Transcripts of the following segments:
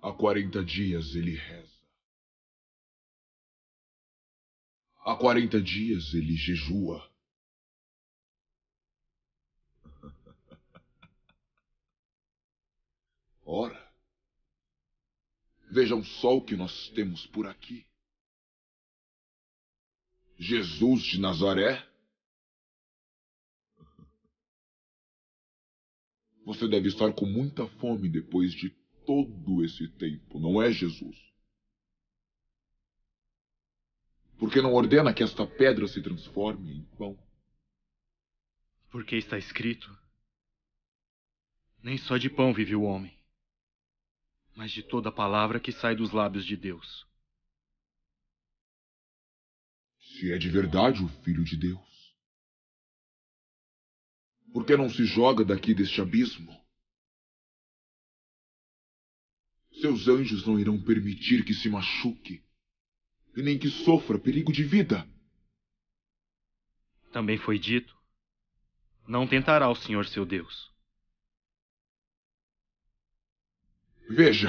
Há quarenta dias ele reza. Há quarenta dias ele jejua. Ora, vejam só o que nós temos por aqui. Jesus de Nazaré. Você deve estar com muita fome depois de todo esse tempo, não é, Jesus? Porque não ordena que esta pedra se transforme em pão? Porque está escrito: Nem só de pão vive o homem, mas de toda palavra que sai dos lábios de Deus. Se é de verdade o Filho de Deus, por que não se joga daqui deste abismo? Seus anjos não irão permitir que se machuque e nem que sofra perigo de vida. Também foi dito: Não tentará o Senhor seu Deus. Veja.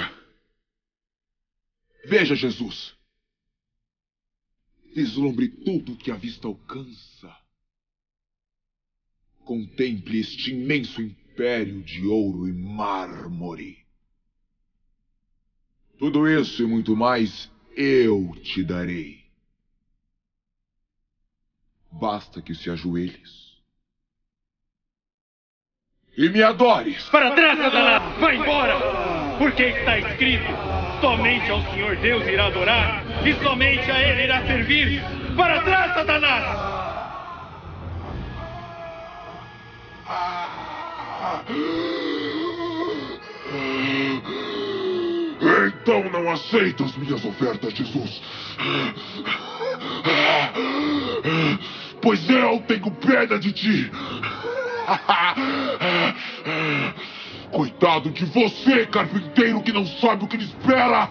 Veja, Jesus. Vislumbre tudo que a vista alcança. Contemple este imenso império de ouro e mármore. Tudo isso e muito mais eu te darei. Basta que se ajoelhes. E me adores! Para trás, Satanás! Vai embora! Porque está escrito: somente ao Senhor Deus irá adorar e somente a Ele irá servir. Para trás, Satanás! Então não aceita as minhas ofertas, Jesus. Pois eu tenho pena de ti. Coitado de você, carpinteiro que não sabe o que lhe espera.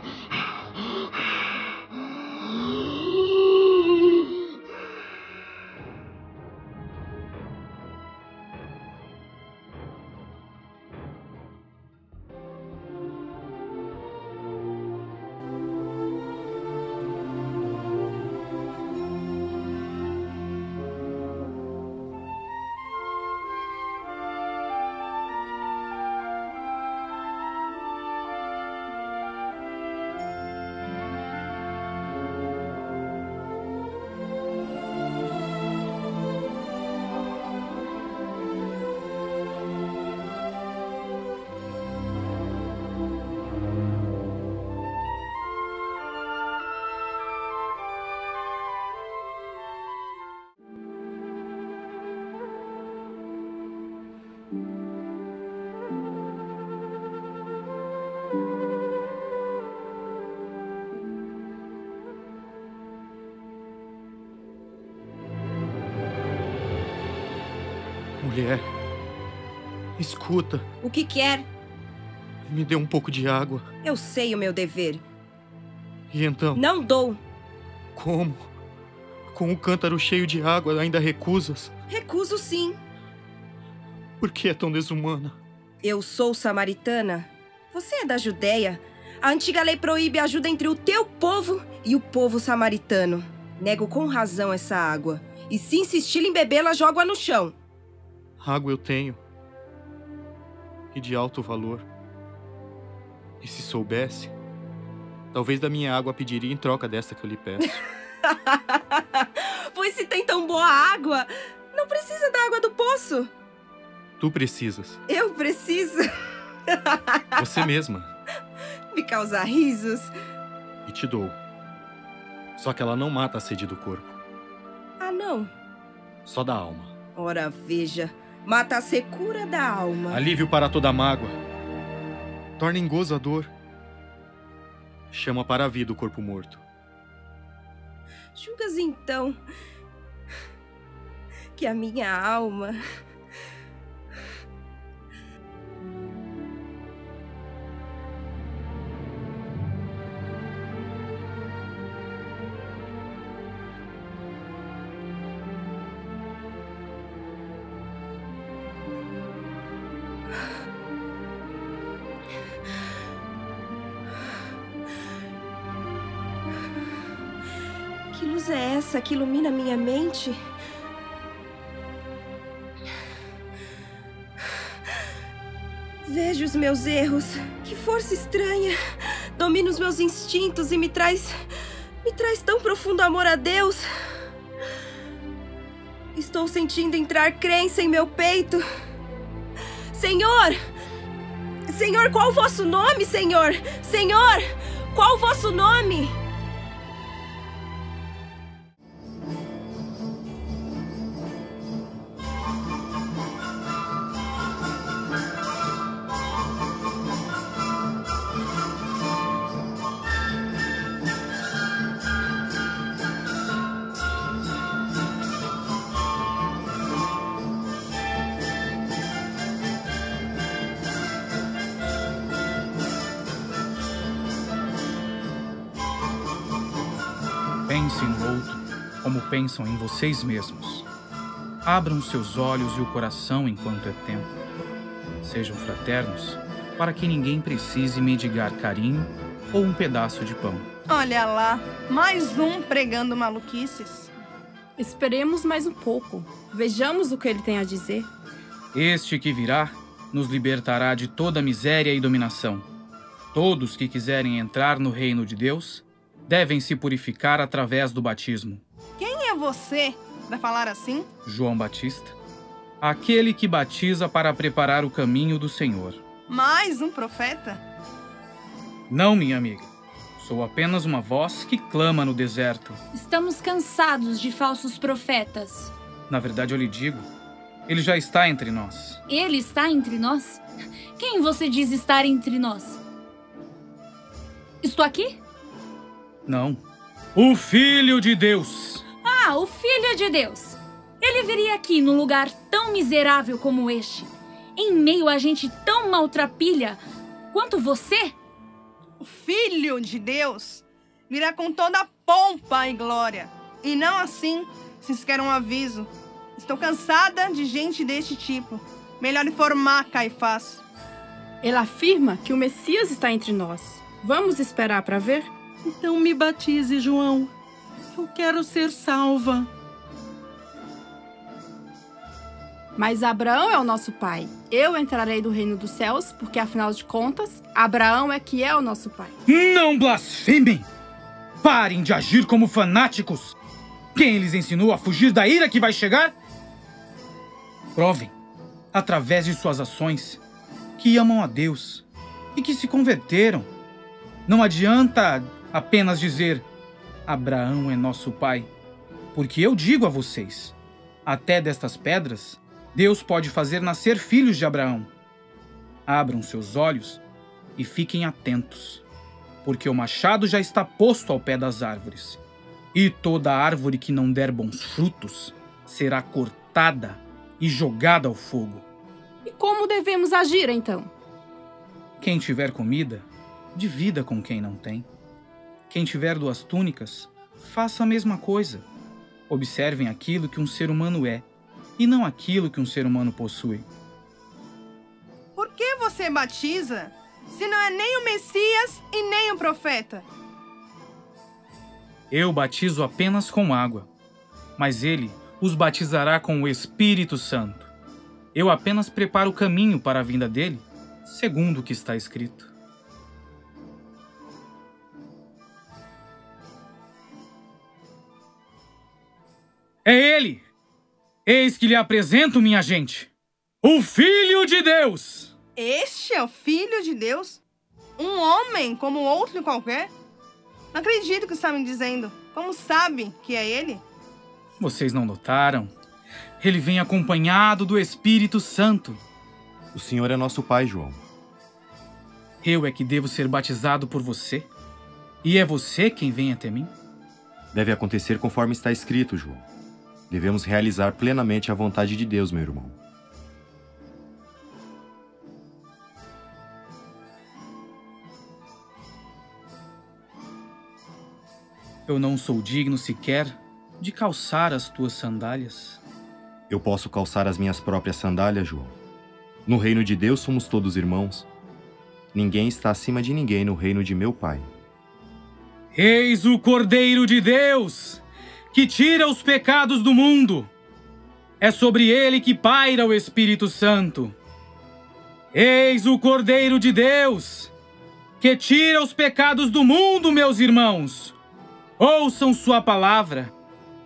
Escuta, O que quer? me dê um pouco de água. Eu sei o meu dever. E então, Não dou. como? Com o cântaro cheio de água ainda recusas? Recuso sim. Por que é tão desumana? Eu sou samaritana. Você é da Judéia. A antiga lei proíbe a ajuda entre o teu povo e o povo samaritano. Nego com razão essa água. E se insistir em bebê-la, jogo-a no chão. Água eu tenho. E de alto valor. E se soubesse, talvez da minha água pediria em troca desta que eu lhe peço. pois se tem tão boa água, não precisa da água do poço. tu precisas. Eu preciso. Você mesma. Me causar risos. E te dou. Só que ela não mata a sede do corpo, Ah, não. só da alma. Ora, veja. Mata a secura da alma. Alívio para toda mágoa. Torna em gozo a dor. Chama para a vida o corpo morto. Julgas então que a minha alma que ilumina minha mente? Vejo os meus erros. Que força estranha. Domina os meus instintos e me traz. me traz tão profundo amor a Deus. Estou sentindo entrar crença em meu peito. Senhor! Senhor, qual o vosso nome, Senhor? Senhor, qual o vosso nome? Pensam em vocês mesmos. Abram seus olhos e o coração enquanto é tempo. Sejam fraternos, para que ninguém precise mendigar carinho ou um pedaço de pão. Olha lá, mais um pregando maluquices. Esperemos mais um pouco. Vejamos o que ele tem a dizer. Este que virá nos libertará de toda miséria e dominação. Todos que quiserem entrar no reino de Deus devem se purificar através do batismo. Você para falar assim? João Batista, aquele que batiza para preparar o caminho do Senhor. Mais um profeta? Não, minha amiga. Sou apenas uma voz que clama no deserto. Estamos cansados de falsos profetas. Na verdade, eu lhe digo, ele já está entre nós. Ele está entre nós? Quem você diz estar entre nós? Estou aqui? Não. O Filho de Deus. Ah, o Filho de Deus. Ele viria aqui num lugar tão miserável como este, em meio a gente tão maltrapilha quanto você? O Filho de Deus virá com toda a pompa e glória. E não assim, se quer um aviso. Estou cansada de gente deste tipo. Melhor informar Caifás. Ele afirma que o Messias está entre nós. Vamos esperar para ver? Então me batize, João. Eu quero ser salva. Mas Abraão é o nosso pai. Eu entrarei do reino dos céus, porque afinal de contas, Abraão é que é o nosso pai. Não blasfemem! Parem de agir como fanáticos! Quem lhes ensinou a fugir da ira que vai chegar? Provem, através de suas ações, que amam a Deus e que se converteram. Não adianta apenas dizer: Abraão é nosso pai, porque eu digo a vocês: até destas pedras, Deus pode fazer nascer filhos de Abraão. Abram seus olhos e fiquem atentos, porque o machado já está posto ao pé das árvores, e toda árvore que não der bons frutos será cortada e jogada ao fogo. E como devemos agir então? Quem tiver comida, divida com quem não tem. Quem tiver duas túnicas, faça a mesma coisa. Observem aquilo que um ser humano é e não aquilo que um ser humano possui. Por que você batiza se não é nem o Messias e nem o profeta? Eu batizo apenas com água, mas ele os batizará com o Espírito Santo. Eu apenas preparo o caminho para a vinda dele, segundo o que está escrito. É ele! Eis que lhe apresento, minha gente, o Filho de Deus! Este é o Filho de Deus? Um homem como outro qualquer? Não acredito que está me dizendo. Como sabe que é ele? Vocês não notaram? Ele vem acompanhado do Espírito Santo. O Senhor é nosso Pai, João. Eu é que devo ser batizado por você? E é você quem vem até mim? Deve acontecer conforme está escrito, João. Devemos realizar plenamente a vontade de Deus, meu irmão. Eu não sou digno sequer de calçar as tuas sandálias. Eu posso calçar as minhas próprias sandálias, João. No reino de Deus somos todos irmãos. Ninguém está acima de ninguém no reino de meu Pai. Eis o Cordeiro de Deus, que tira os pecados do mundo. É sobre ele que paira o Espírito Santo. Eis o Cordeiro de Deus, que tira os pecados do mundo, meus irmãos. Ouçam sua palavra,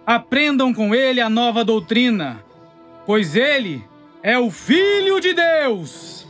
aprendam com ele a nova doutrina, pois ele é o Filho de Deus.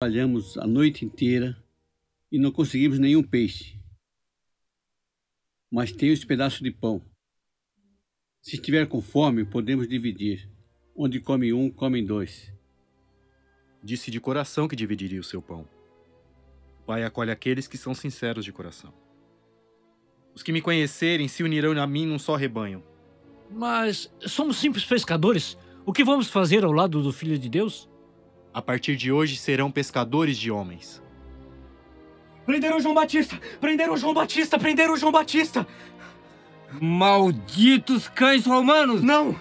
Trabalhamos a noite inteira e não conseguimos nenhum peixe. Mas tem os pedaços de pão. Se estiver com fome, podemos dividir. Onde come um, comem dois. Disse de coração que dividiria o seu pão. O Pai acolhe aqueles que são sinceros de coração. Os que me conhecerem se unirão a mim num só rebanho. Mas somos simples pescadores. O que vamos fazer ao lado do Filho de Deus? A partir de hoje serão pescadores de homens. Prenderam João Batista! Prenderam João Batista! Prenderam João Batista! Malditos cães romanos! Não!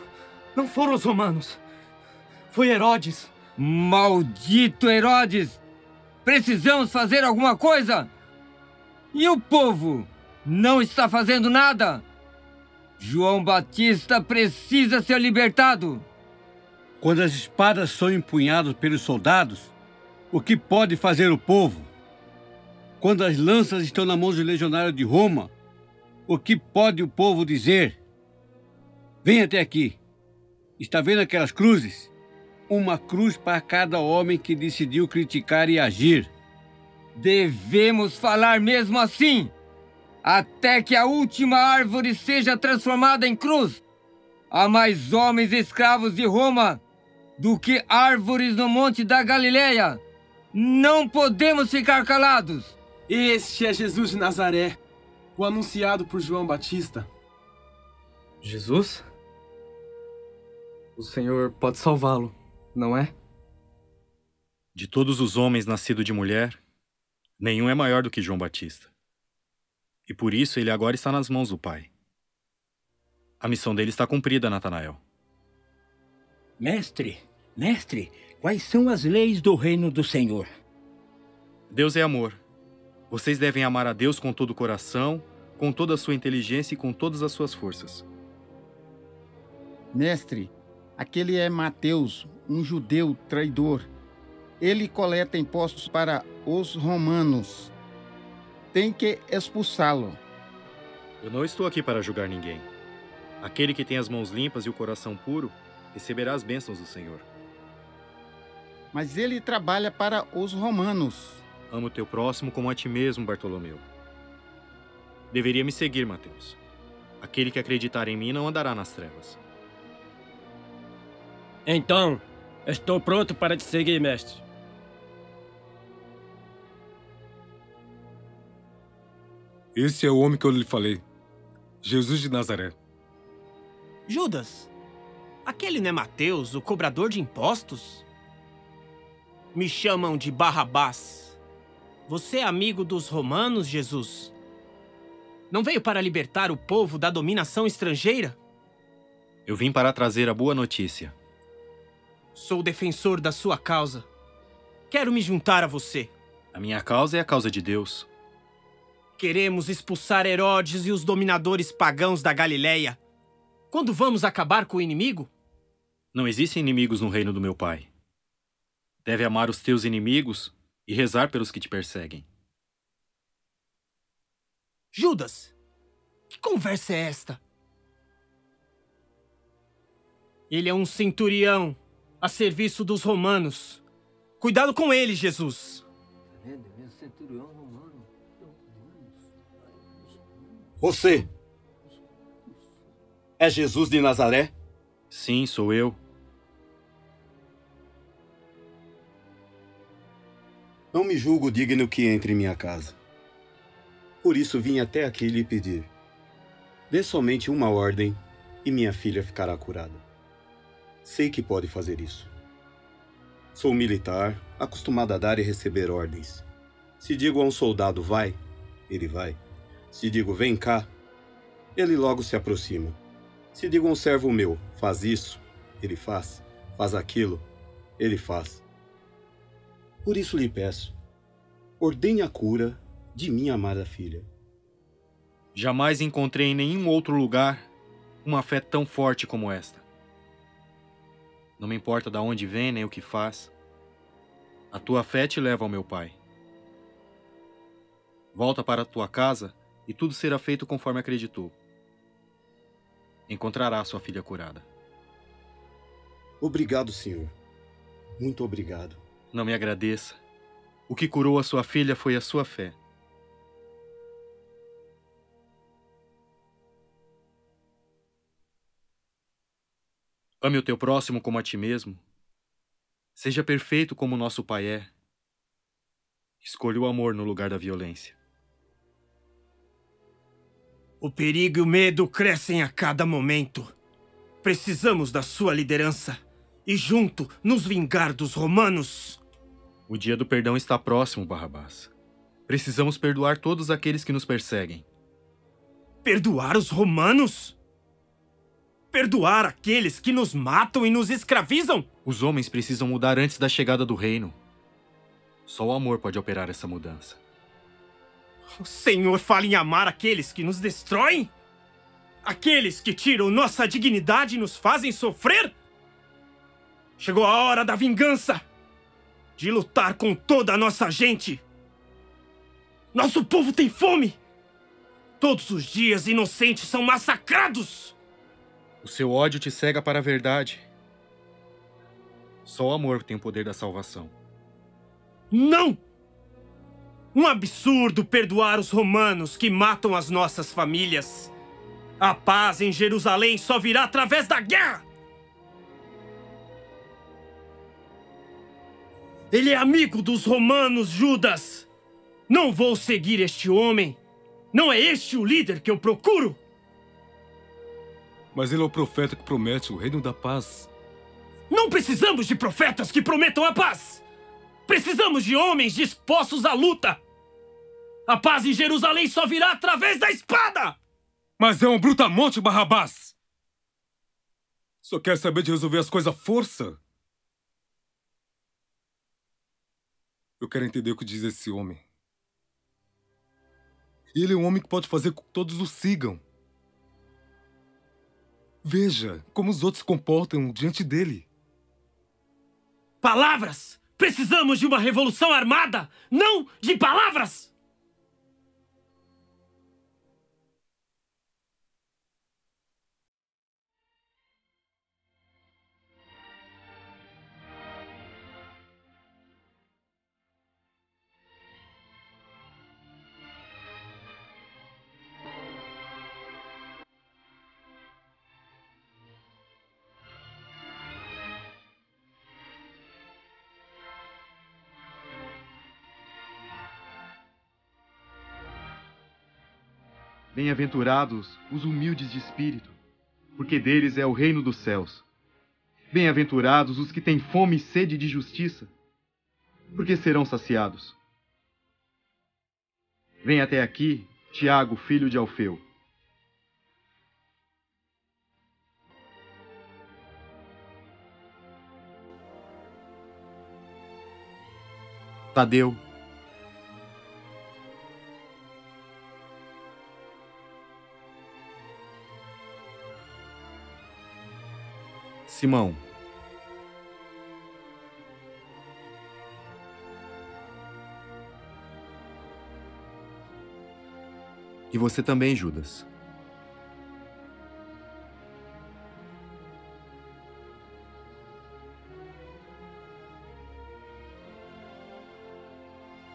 Não foram os romanos. Foi Herodes. Maldito Herodes! Precisamos fazer alguma coisa! E o povo? Não está fazendo nada! João Batista precisa ser libertado! Quando as espadas são empunhadas pelos soldados, o que pode fazer o povo? Quando as lanças estão na mão dos legionários de Roma, o que pode o povo dizer? Vem até aqui. Está vendo aquelas cruzes? Uma cruz para cada homem que decidiu criticar e agir. Devemos falar mesmo assim, até que a última árvore seja transformada em cruz. Há mais homens escravos de Roma do que árvores no monte da Galileia. Não podemos ficar calados. Este é Jesus de Nazaré, o anunciado por João Batista. Jesus? O Senhor pode salvá-lo, não é? De todos os homens nascidos de mulher, nenhum é maior do que João Batista. E por isso ele agora está nas mãos do Pai. A missão dele está cumprida, Natanael. Mestre, mestre, quais são as leis do reino do Senhor? Deus é amor. Vocês devem amar a Deus com todo o coração, com toda a sua inteligência e com todas as suas forças. Mestre, aquele é Mateus, um judeu traidor. Ele coleta impostos para os romanos. Tem que expulsá-lo. Eu não estou aqui para julgar ninguém. Aquele que tem as mãos limpas e o coração puro receberá as bênçãos do Senhor. Mas ele trabalha para os romanos. Amo teu próximo como a ti mesmo, Bartolomeu. Deveria me seguir, Mateus. Aquele que acreditar em mim não andará nas trevas. Então, estou pronto para te seguir, mestre. Esse é o homem que eu lhe falei. Jesus de Nazaré. Judas, aquele não é Mateus, o cobrador de impostos? Me chamam de Barrabás. Você é amigo dos romanos, Jesus? Não veio para libertar o povo da dominação estrangeira? Eu vim para trazer a boa notícia. Sou defensor da sua causa. Quero me juntar a você. A minha causa é a causa de Deus. Queremos expulsar Herodes e os dominadores pagãos da Galileia. Quando vamos acabar com o inimigo? Não existem inimigos no reino do meu pai. Deve amar os teus inimigos e rezar pelos que te perseguem. Judas, que conversa é esta? Ele é um centurião a serviço dos romanos. Cuidado com ele, Jesus. Você é Jesus de Nazaré? Sim, sou eu. Não me julgo digno que entre em minha casa. Por isso vim até aqui lhe pedir. Dê somente uma ordem e minha filha ficará curada. Sei que pode fazer isso. Sou militar, acostumado a dar e receber ordens. Se digo a um soldado vai, ele vai. Se digo vem cá, ele logo se aproxima. Se digo a um servo meu, faz isso, ele faz. Faz aquilo, ele faz. Por isso lhe peço, ordene a cura de minha amada filha. Jamais encontrei em nenhum outro lugar uma fé tão forte como esta. Não me importa de onde vem nem o que faz. A tua fé te leva ao meu pai. Volta para a tua casa e tudo será feito conforme acreditou. Encontrará sua filha curada. Obrigado, senhor. Muito obrigado. Não me agradeça. O que curou a sua filha foi a sua fé. Ame o teu próximo como a ti mesmo. Seja perfeito como nosso Pai é. Escolha o amor no lugar da violência. O perigo e o medo crescem a cada momento. Precisamos da sua liderança e, junto, nos vingar dos romanos. O dia do perdão está próximo, Barrabás. Precisamos perdoar todos aqueles que nos perseguem. Perdoar os romanos? Perdoar aqueles que nos matam e nos escravizam? Os homens precisam mudar antes da chegada do reino. Só o amor pode operar essa mudança. O Senhor fala em amar aqueles que nos destroem? Aqueles que tiram nossa dignidade e nos fazem sofrer? Chegou a hora da vingança! De lutar com toda a nossa gente! Nosso povo tem fome! Todos os dias inocentes são massacrados! O seu ódio te cega para a verdade. Só o amor tem o poder da salvação. Não! Um absurdo perdoar os romanos que matam as nossas famílias. A paz em Jerusalém só virá através da guerra! Ele é amigo dos romanos, Judas! Não vou seguir este homem! Não é este o líder que eu procuro! Mas ele é o profeta que promete o reino da paz. Não precisamos de profetas que prometam a paz! Precisamos de homens dispostos à luta! A paz em Jerusalém só virá através da espada! Mas é um brutamonte, Barrabás! Só quer saber de resolver as coisas à força? Eu quero entender o que diz esse homem. Ele é um homem que pode fazer com que todos o sigam. Veja como os outros se comportam diante dele. Palavras! Precisamos de uma revolução armada, não de palavras! Bem-aventurados os humildes de espírito, porque deles é o reino dos céus. Bem-aventurados os que têm fome e sede de justiça, porque serão saciados. Vem até aqui, Tiago, filho de Alfeu. Tadeu. Simão. E você também, Judas.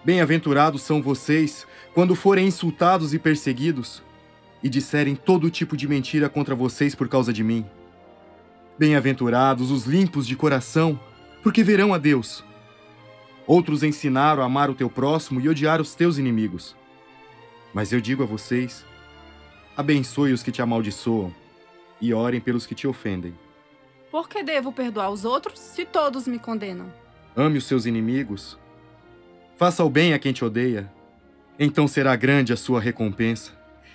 Bem-aventurados são vocês quando forem insultados e perseguidos e disserem todo tipo de mentira contra vocês por causa de mim. Bem-aventurados os limpos de coração, porque verão a Deus. Outros ensinaram a amar o teu próximo e odiar os teus inimigos. Mas eu digo a vocês: abençoe os que te amaldiçoam e orem pelos que te ofendem. Por que devo perdoar os outros se todos me condenam? Ame os seus inimigos. Faça o bem a quem te odeia. Então será grande a sua recompensa.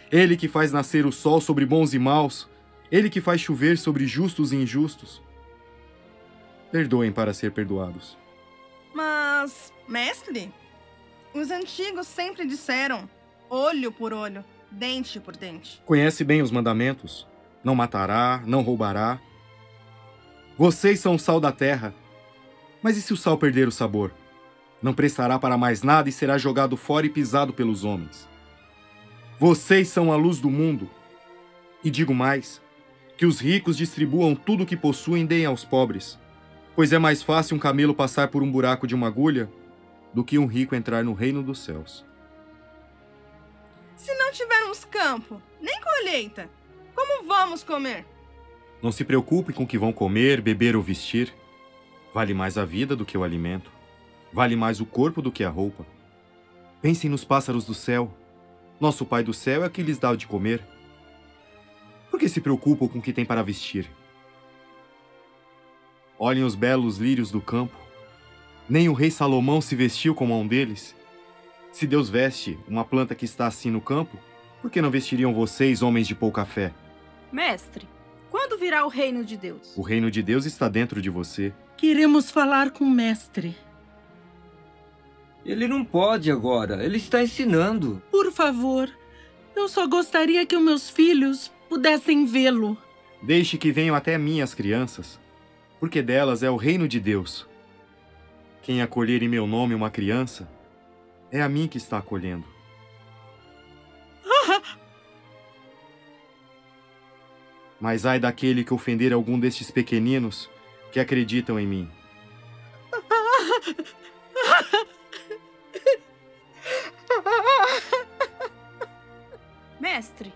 Ele que faz nascer o sol sobre bons e maus, ele que faz chover sobre justos e injustos. Perdoem para ser perdoados. Mas, mestre, os antigos sempre disseram olho por olho, dente por dente. Conhece bem os mandamentos: não matará, não roubará. Vocês são o sal da terra. Mas e se o sal perder o sabor? Não prestará para mais nada e será jogado fora e pisado pelos homens. Vocês são a luz do mundo. E digo mais: que os ricos distribuam tudo o que possuem e deem aos pobres. Pois é mais fácil um camelo passar por um buraco de uma agulha do que um rico entrar no reino dos céus. Se não tivermos campo, nem colheita, como vamos comer? Não se preocupe com o que vão comer, beber ou vestir. Vale mais a vida do que o alimento. Vale mais o corpo do que a roupa. Pensem nos pássaros do céu. Nosso Pai do céu é que lhes dá o de comer. Por que se preocupam com o que tem para vestir? Olhem os belos lírios do campo. Nem o rei Salomão se vestiu como um deles. Se Deus veste uma planta que está assim no campo, por que não vestiriam vocês, homens de pouca fé? Mestre, quando virá o reino de Deus? O reino de Deus está dentro de você. Queremos falar com o mestre. Ele não pode agora, ele está ensinando. Por favor, eu só gostaria que os meus filhos pudessem vê-lo. Deixe que venham até mim as crianças, porque delas é o reino de Deus. Quem acolher em meu nome uma criança, é a mim que está acolhendo. Mas ai daquele que ofender algum destes pequeninos que acreditam em mim. Mestre,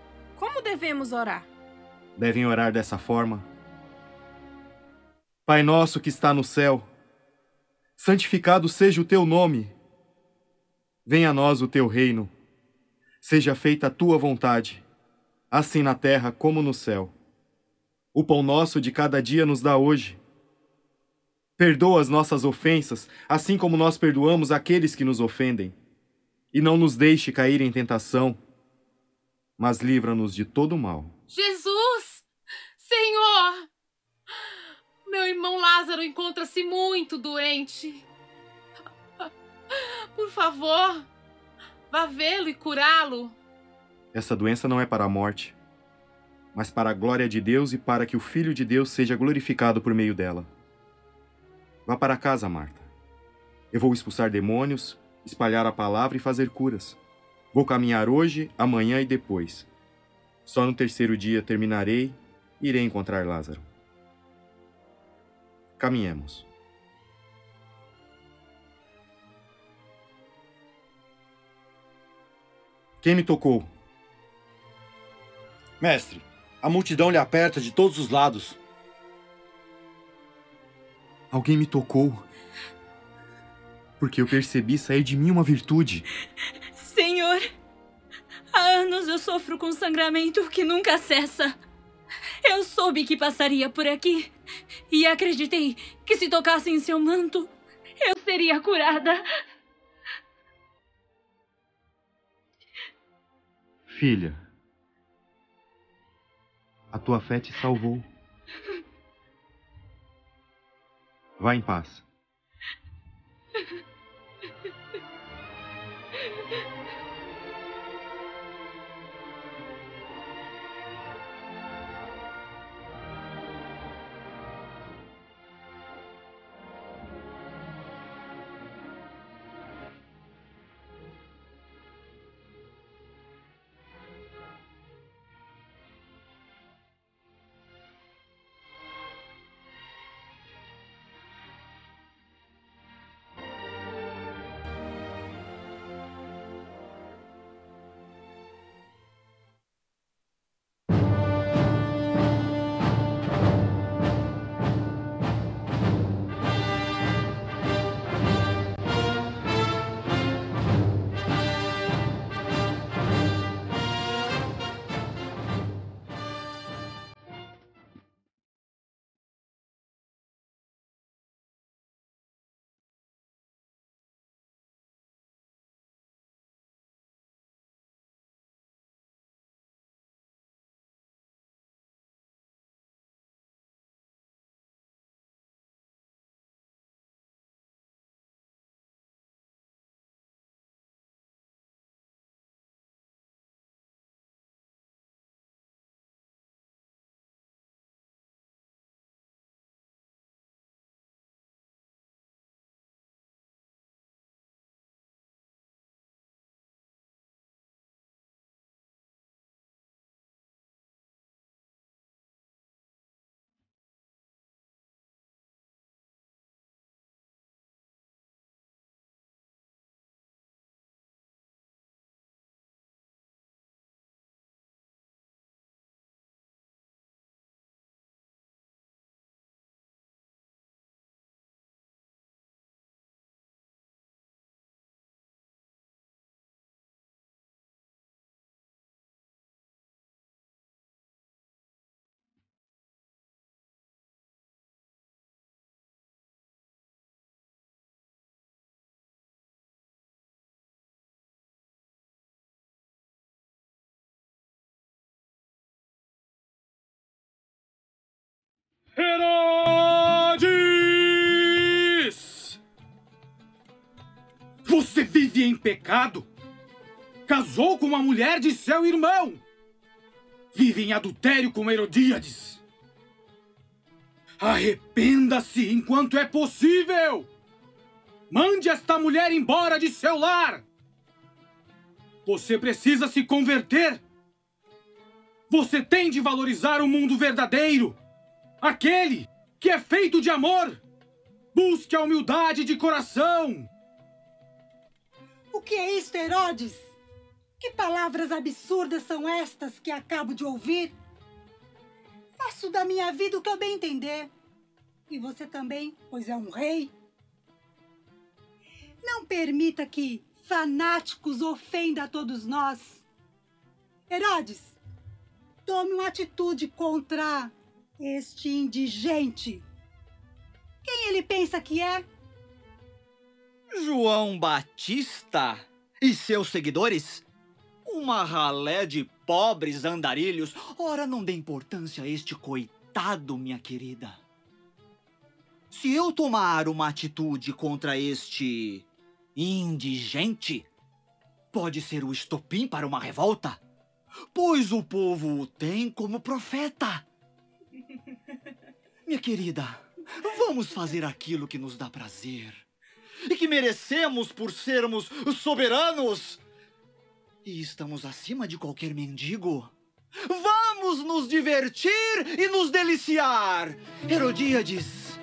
devemos orar? Devem orar dessa forma. Pai nosso que está no céu, santificado seja o teu nome. Venha a nós o teu reino. Seja feita a tua vontade, assim na terra como no céu. O pão nosso de cada dia nos dá hoje. Perdoa as nossas ofensas, assim como nós perdoamos aqueles que nos ofendem. E não nos deixe cair em tentação, mas livra-nos de todo mal. Jesus! Senhor! Meu irmão Lázaro encontra-se muito doente. Por favor, vá vê-lo e curá-lo. Essa doença não é para a morte, mas para a glória de Deus e para que o Filho de Deus seja glorificado por meio dela. Vá para casa, Marta. Eu vou expulsar demônios, espalhar a palavra e fazer curas. Vou caminhar hoje, amanhã e depois. Só no terceiro dia terminarei e irei encontrar Lázaro. Caminhemos. Quem me tocou? Mestre, a multidão lhe aperta de todos os lados. Alguém me tocou. Porque eu percebi sair de mim uma virtude. Senhor, há anos eu sofro com sangramento que nunca cessa. Eu soube que passaria por aqui e acreditei que se tocasse em seu manto, eu seria curada. Filha, a tua fé te salvou. Vá em paz. Herodes! Você vive em pecado? Casou com uma mulher de seu irmão! Vive em adultério com Herodíades! Arrependa-se enquanto é possível! Mande esta mulher embora de seu lar! Você precisa se converter! Você tem de valorizar o mundo verdadeiro! Aquele que é feito de amor! Busque a humildade de coração! O que é isto, Herodes? Que palavras absurdas são estas que acabo de ouvir? Faço da minha vida o que eu bem entender. E você também, pois é um rei. Não permita que fanáticos ofendam a todos nós. Herodes, tome uma atitude contra este indigente. Quem ele pensa que é? João Batista e seus seguidores? Uma ralé de pobres andarilhos. Ora, não dê importância a este coitado, minha querida. Se eu tomar uma atitude contra este indigente, pode ser o estopim para uma revolta, pois o povo o tem como profeta. Minha querida, vamos fazer aquilo que nos dá prazer e que merecemos por sermos soberanos. E estamos acima de qualquer mendigo. Vamos nos divertir e nos deliciar. Herodíades,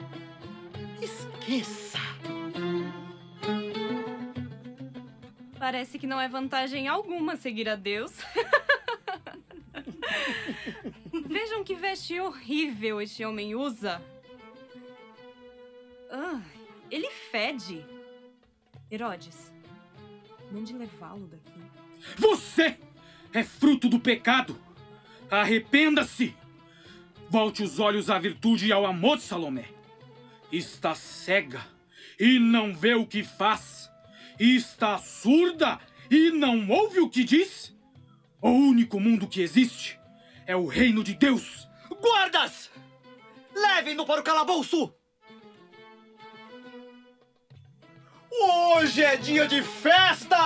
esqueça. Parece que não é vantagem alguma seguir a Deus. Vejam que veste horrível este homem usa. Ah, ele fede. Herodes, mande levá-lo daqui. Você é fruto do pecado. Arrependa-se! Volte os olhos à virtude e ao amor, Salomé. Está cega e não vê o que faz. Está surda e não ouve o que diz. O único mundo que existe é o reino de Deus. Guardas! Levem-no para o calabouço! Hoje é dia de festa!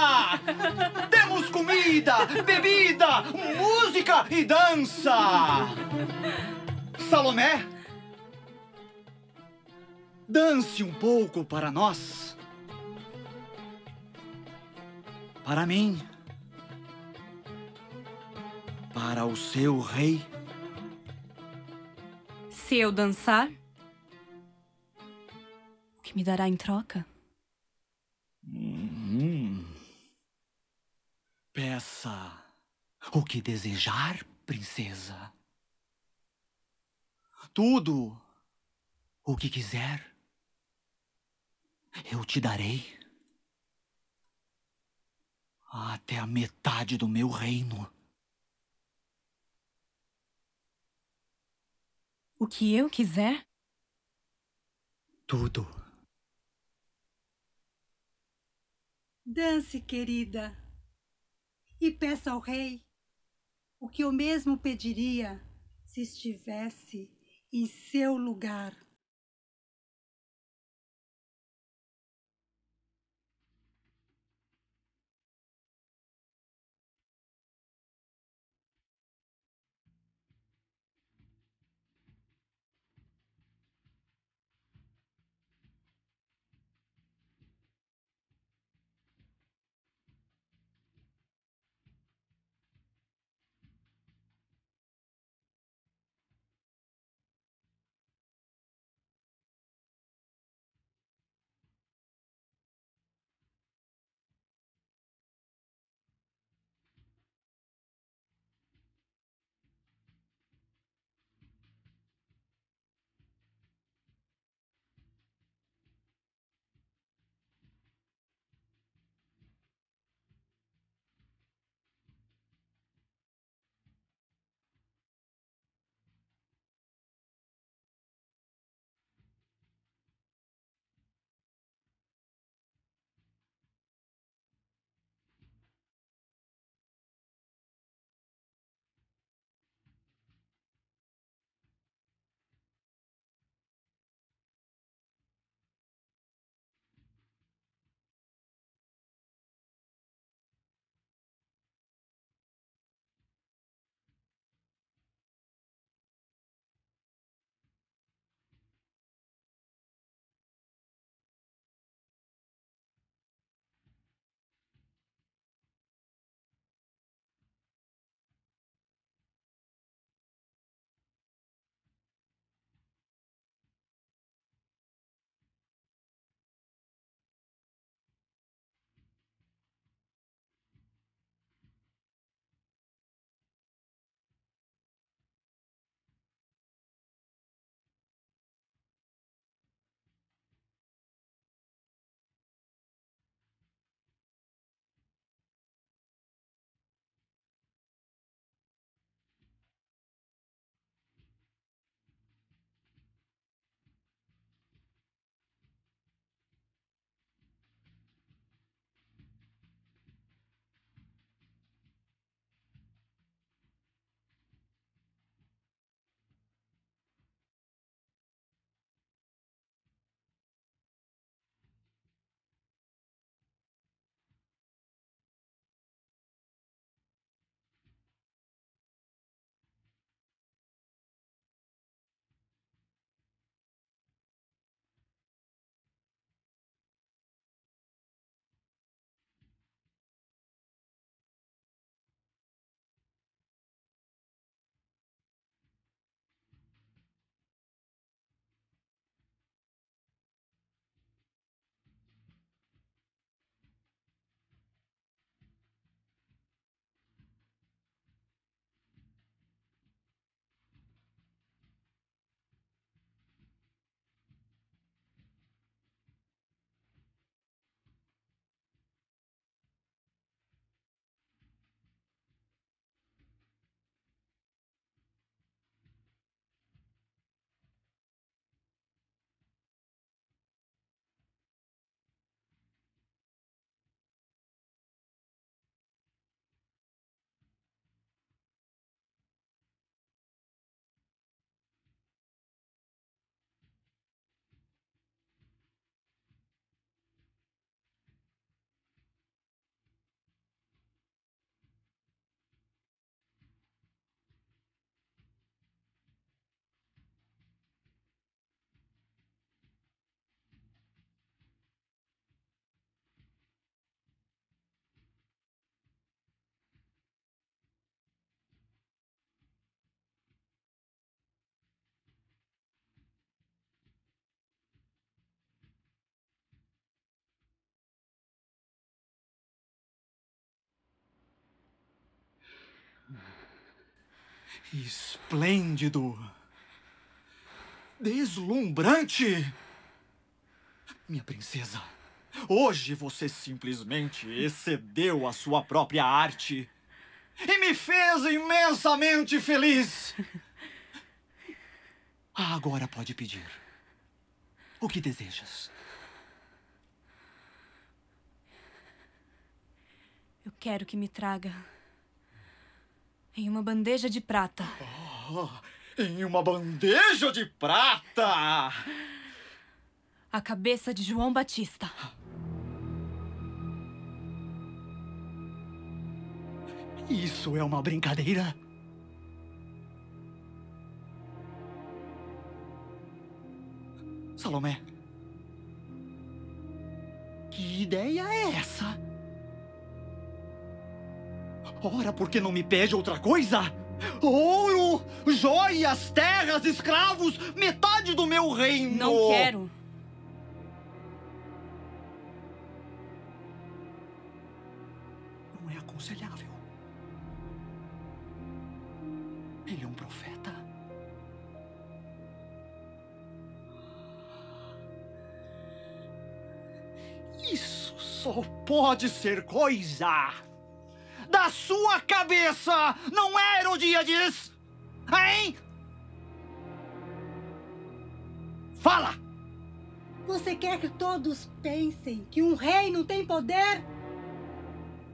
Temos comida, bebida, música e dança! Salomé, dance um pouco para nós. Para mim. Para o seu rei. Se eu dançar, o que me dará em troca? Hum. Peça o que desejar, princesa. Tudo o que quiser, eu te darei. Até a metade do meu reino. O que eu quiser? Tudo. Dance, querida, e peça ao rei o que eu mesmo pediria se estivesse em seu lugar. Esplêndido. Deslumbrante. Minha princesa, hoje você simplesmente excedeu a sua própria arte e me fez imensamente feliz. Agora pode pedir. O que desejas? Eu quero que me traga em uma bandeja de prata. Oh, em uma bandeja de prata! A cabeça de João Batista. Isso é uma brincadeira? Salomé. Que ideia é essa? Ora, por que não me pede outra coisa? Ouro, joias, terras, escravos, metade do meu reino. Não quero. Não é aconselhável. Ele é um profeta. Isso só pode ser coisa da sua cabeça, não é, Herodíades? Hein? Fala! Você quer que todos pensem que um rei não tem poder?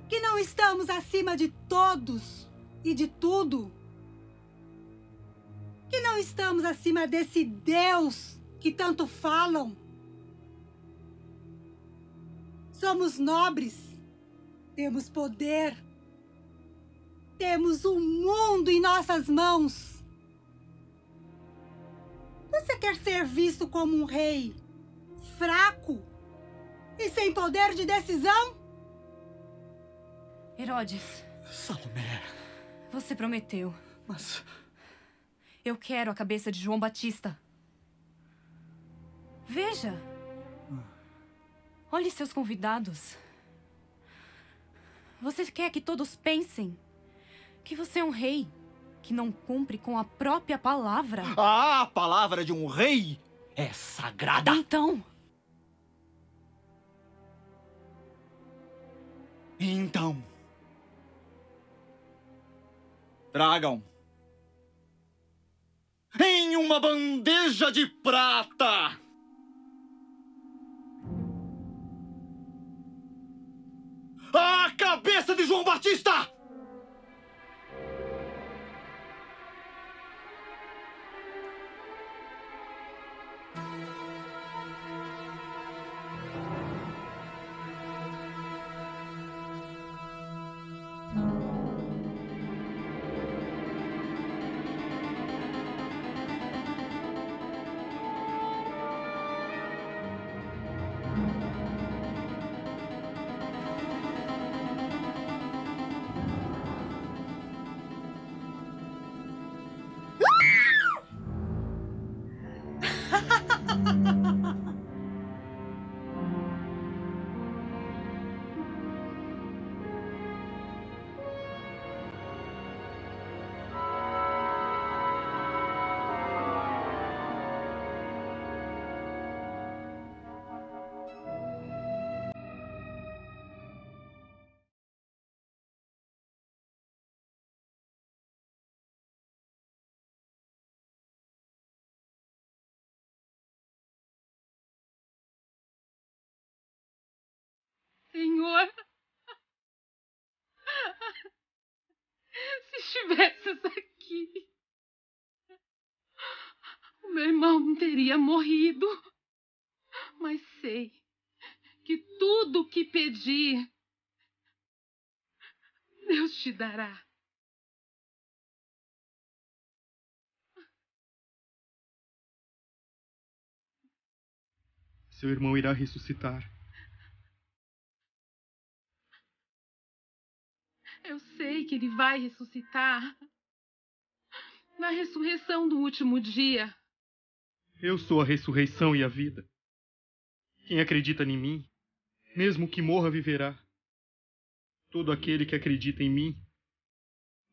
Que não estamos acima de todos e de tudo? Que não estamos acima desse Deus que tanto falam? Somos nobres, temos poder, temos o mundo em nossas mãos. Você quer ser visto como um rei fraco e sem poder de decisão? Herodes. Salomé. Você prometeu. Mas. Eu quero a cabeça de João Batista. Veja. Olhe seus convidados. Você quer que todos pensem que você é um rei que não cumpre com a própria palavra? Ah, a palavra de um rei é sagrada. Então. Então. Tragam. Em uma bandeja de prata. A cabeça de João Batista! Senhor. Se estivesses aqui, o meu irmão teria morrido. Mas sei que tudo o que pedir, Deus te dará. Seu irmão irá ressuscitar. Eu sei que ele vai ressuscitar. Na ressurreição do último dia. Eu sou a ressurreição e a vida. Quem acredita em mim, mesmo que morra, viverá. Todo aquele que acredita em mim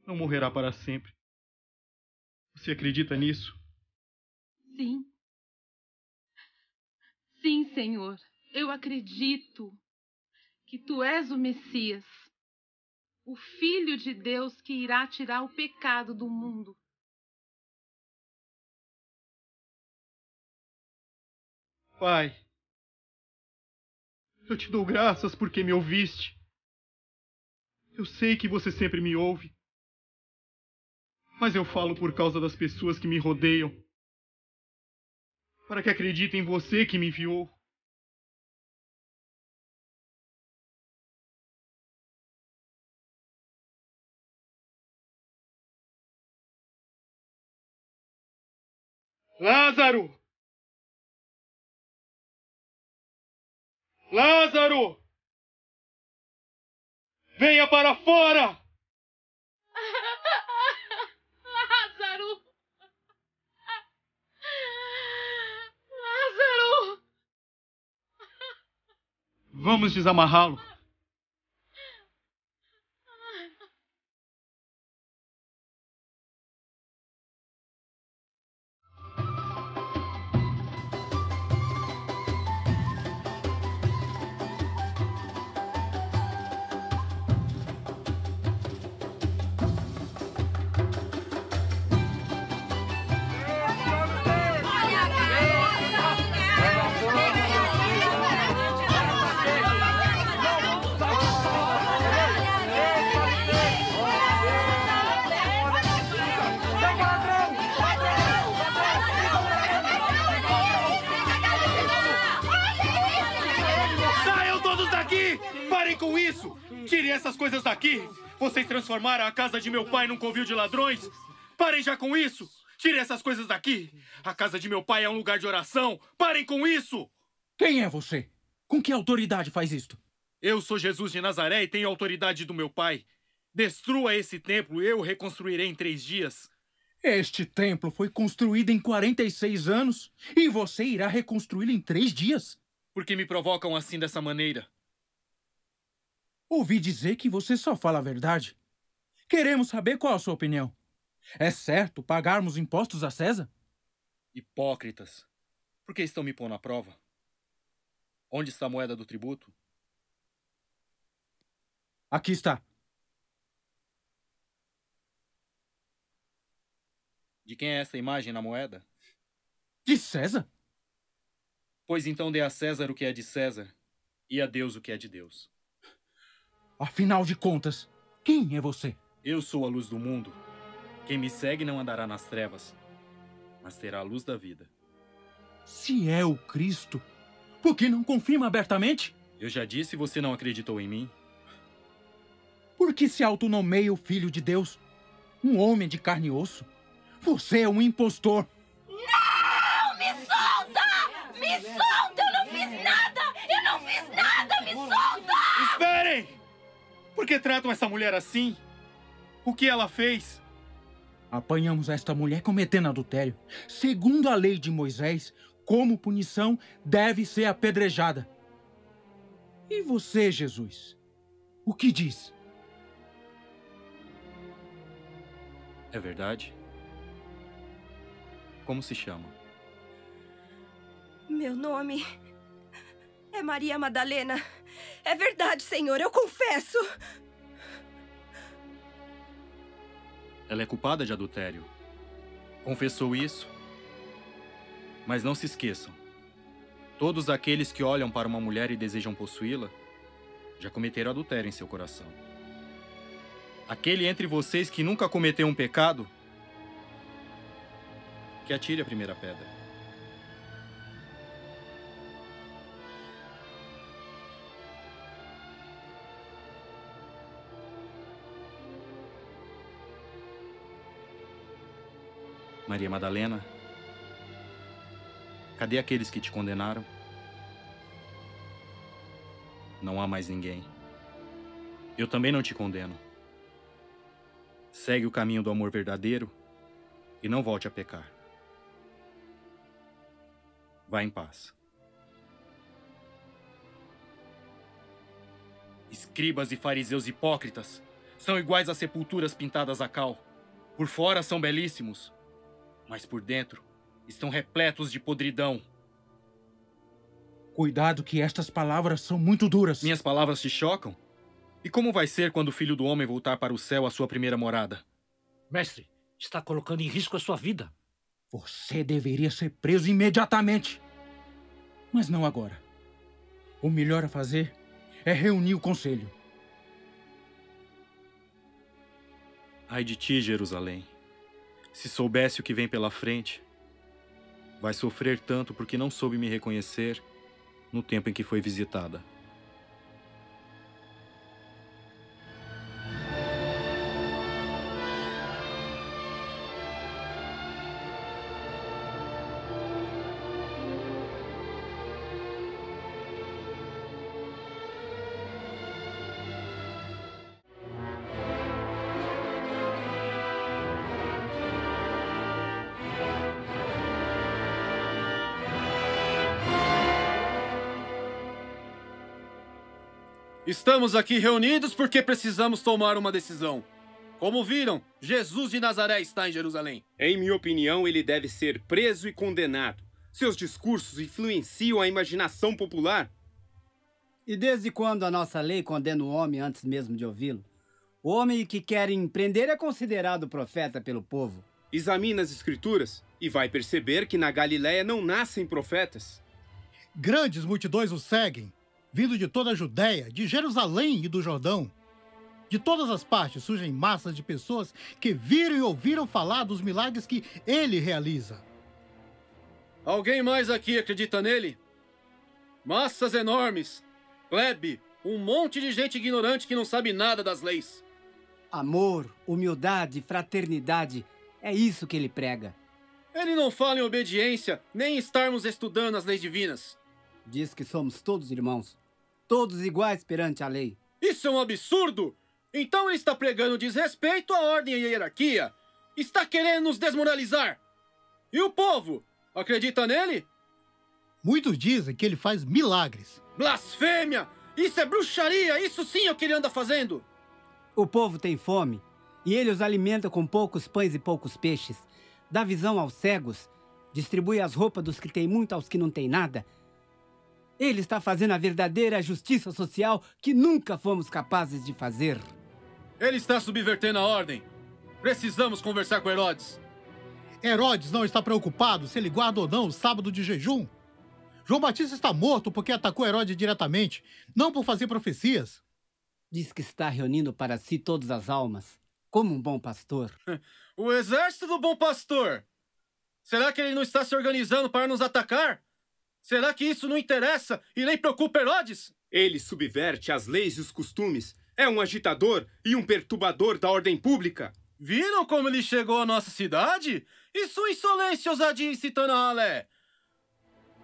não morrerá para sempre. Você acredita nisso? Sim. Sim, Senhor, eu acredito que tu és o Messias, o Filho de Deus que irá tirar o pecado do mundo. Pai, eu te dou graças porque me ouviste. Eu sei que você sempre me ouve. Mas eu falo por causa das pessoas que me rodeiam. Para que acreditem em você que me enviou. Lázaro! Lázaro! Venha para fora! Lázaro! Lázaro! Vamos desamarrá-lo. Isso! Tirem essas coisas daqui! Vocês transformaram a casa de meu pai num covil de ladrões! Parem já com isso! Tirem essas coisas daqui! A casa de meu pai é um lugar de oração! Parem com isso! Quem é você? Com que autoridade faz isto? Eu sou Jesus de Nazaré e tenho a autoridade do meu pai. Destrua esse templo e eu o reconstruirei em três dias. Este templo foi construído em 46 anos e você irá reconstruí-lo em três dias? Por que me provocam assim dessa maneira? Ouvi dizer que você só fala a verdade. Queremos saber qual a sua opinião. É certo pagarmos impostos a César? Hipócritas. Por que estão me pondo à prova? Onde está a moeda do tributo? Aqui está. De quem é essa imagem na moeda? De César? Pois então dê a César o que é de César e a Deus o que é de Deus. Afinal de contas, quem é você? Eu sou a luz do mundo. Quem me segue não andará nas trevas, mas terá a luz da vida. Se é o Cristo, por que não confirma abertamente? Eu já disse você não acreditou em mim? Por que se autonomeia o Filho de Deus? Um homem de carne e osso? Você é um impostor. Por que tratam essa mulher assim? O que ela fez? Apanhamos esta mulher cometendo adultério. Segundo a lei de Moisés, como punição, deve ser apedrejada. E você, Jesus? O que diz? É verdade? Como se chama? Meu nome é Maria Madalena. É verdade, Senhor, eu confesso. Ela é culpada de adultério. Confessou isso. Mas não se esqueçam: todos aqueles que olham para uma mulher e desejam possuí-la já cometeram adultério em seu coração. Aquele entre vocês que nunca cometeu um pecado, que atire a primeira pedra. Maria Madalena, cadê aqueles que te condenaram? Não há mais ninguém. Eu também não te condeno. Segue o caminho do amor verdadeiro e não volte a pecar. Vá em paz. Escribas e fariseus hipócritas, são iguais às sepulturas pintadas a cal. Por fora são belíssimos, mas por dentro estão repletos de podridão. Cuidado que estas palavras são muito duras. Minhas palavras te chocam? E como vai ser quando o filho do homem voltar para o céu, a sua primeira morada? Mestre, está colocando em risco a sua vida. Você deveria ser preso imediatamente. Mas não agora. O melhor a fazer é reunir o conselho. Ai de ti, Jerusalém. Se soubesse o que vem pela frente, vai sofrer tanto porque não soube me reconhecer no tempo em que foi visitada. Estamos aqui reunidos porque precisamos tomar uma decisão. Como viram, Jesus de Nazaré está em Jerusalém. Em minha opinião, ele deve ser preso e condenado. Seus discursos influenciam a imaginação popular. E desde quando a nossa lei condena o homem antes mesmo de ouvi-lo? O homem que querem prender é considerado profeta pelo povo. Examine as escrituras e vai perceber que na Galiléia não nascem profetas. Grandes multidões o seguem, vindo de toda a Judéia, de Jerusalém e do Jordão. De todas as partes surgem massas de pessoas que viram e ouviram falar dos milagres que ele realiza. Alguém mais aqui acredita nele? Massas enormes, plebe, um monte de gente ignorante que não sabe nada das leis. Amor, humildade, fraternidade, é isso que ele prega. Ele não fala em obediência, nem estarmos estudando as leis divinas. Diz que somos todos irmãos, todos iguais perante a lei. Isso é um absurdo! Então ele está pregando desrespeito à ordem e à hierarquia. Está querendo nos desmoralizar. E o povo? Acredita nele? Muitos dizem que ele faz milagres. Blasfêmia! Isso é bruxaria! Isso sim é o que ele anda fazendo! O povo tem fome e ele os alimenta com poucos pães e poucos peixes. Dá visão aos cegos, distribui as roupas dos que têm muito aos que não têm nada. Ele está fazendo a verdadeira justiça social que nunca fomos capazes de fazer. Ele está subvertendo a ordem. Precisamos conversar com Herodes. Herodes não está preocupado se ele guarda ou não o sábado de jejum. João Batista está morto porque atacou Herodes diretamente, não por fazer profecias. Diz que está reunindo para si todas as almas, como um bom pastor. o exército do bom pastor! Será que ele não está se organizando para nos atacar? Será que isso não interessa e nem preocupa Herodes? Ele subverte as leis e os costumes. É um agitador e um perturbador da ordem pública. Viram como ele chegou à nossa cidade? E sua insolência e ousadia incitando a ralé?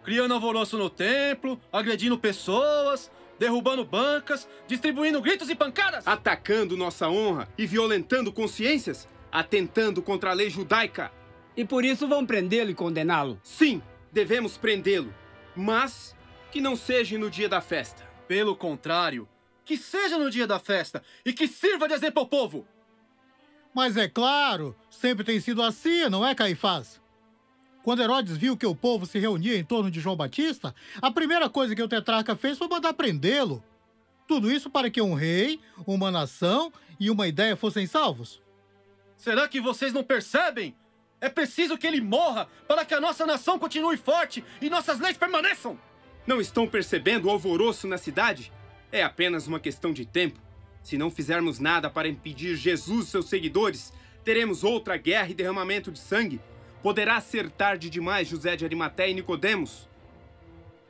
Criando alvoroço no templo, agredindo pessoas, derrubando bancas, distribuindo gritos e pancadas. Atacando nossa honra e violentando consciências, atentando contra a lei judaica. E por isso vão prendê-lo e condená-lo? Sim, devemos prendê-lo, mas que não seja no dia da festa. Pelo contrário, que seja no dia da festa e que sirva de exemplo ao povo. Mas é claro, sempre tem sido assim, não é, Caifás? Quando Herodes viu que o povo se reunia em torno de João Batista, a primeira coisa que o tetrarca fez foi mandar prendê-lo. Tudo isso para que um rei, uma nação e uma ideia fossem salvos. Será que vocês não percebem? É preciso que ele morra para que a nossa nação continue forte e nossas leis permaneçam. Não estão percebendo o alvoroço na cidade? É apenas uma questão de tempo. Se não fizermos nada para impedir Jesus e seus seguidores, teremos outra guerra e derramamento de sangue. Poderá ser tarde demais, José de Arimaté e Nicodemos.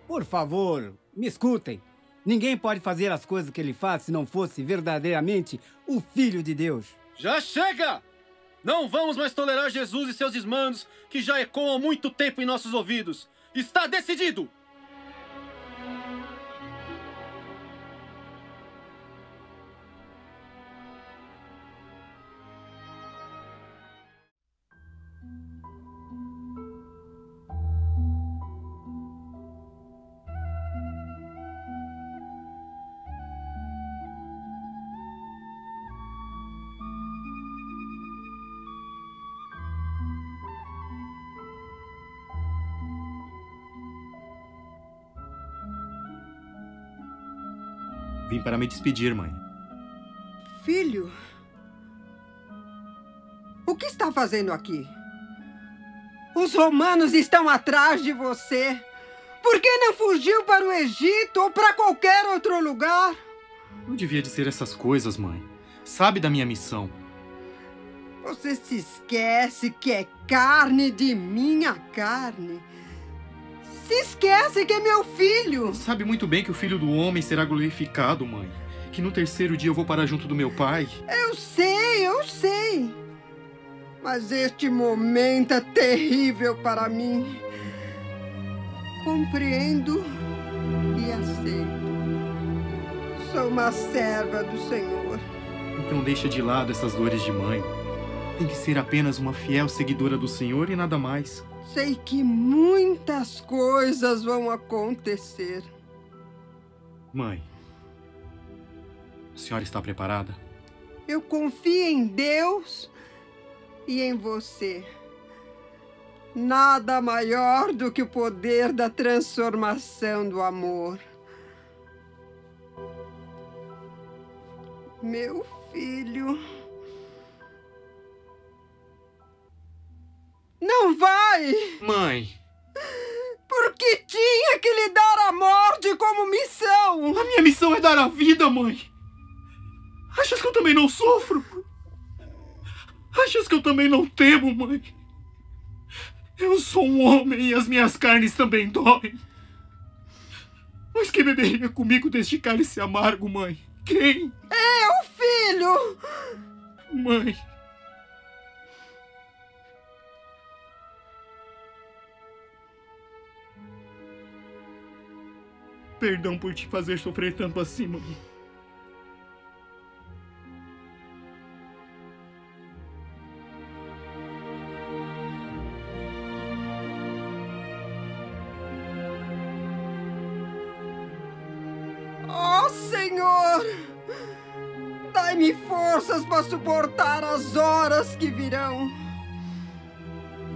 Por favor, me escutem. Ninguém pode fazer as coisas que ele faz se não fosse verdadeiramente o Filho de Deus. Já chega! Não vamos mais tolerar Jesus e seus desmandos que já ecoam há muito tempo em nossos ouvidos. Está decidido! Vim para me despedir, mãe. Filho, o que está fazendo aqui? Os romanos estão atrás de você. Por que não fugiu para o Egito ou para qualquer outro lugar? Não devia dizer essas coisas, mãe. Sabe da minha missão. Você se esquece que é carne de minha carne. Se esquece que é meu filho. Sabe muito bem que o filho do homem será glorificado, mãe. Que no terceiro dia eu vou parar junto do meu pai. Eu sei, eu sei. Mas este momento é terrível para mim. Compreendo e aceito. Sou uma serva do Senhor. Então deixa de lado essas dores de mãe. Tem que ser apenas uma fiel seguidora do Senhor e nada mais. Sei que muitas coisas vão acontecer. Mãe, a senhora está preparada? Eu confio em Deus e em você. Nada maior do que o poder da transformação do amor. Meu filho. Não vai! Mãe! Porque tinha que lhe dar a morte como missão! A minha missão é dar a vida, mãe! Achas que eu também não sofro? Achas que eu também não temo, mãe? Eu sou um homem e as minhas carnes também doem. Mas quem beberia comigo deste cálice amargo, mãe? Quem? Eu, filho! Mãe. Perdão por te fazer sofrer tanto assim, mãe. Oh, Senhor! Dai-me forças para suportar as horas que virão.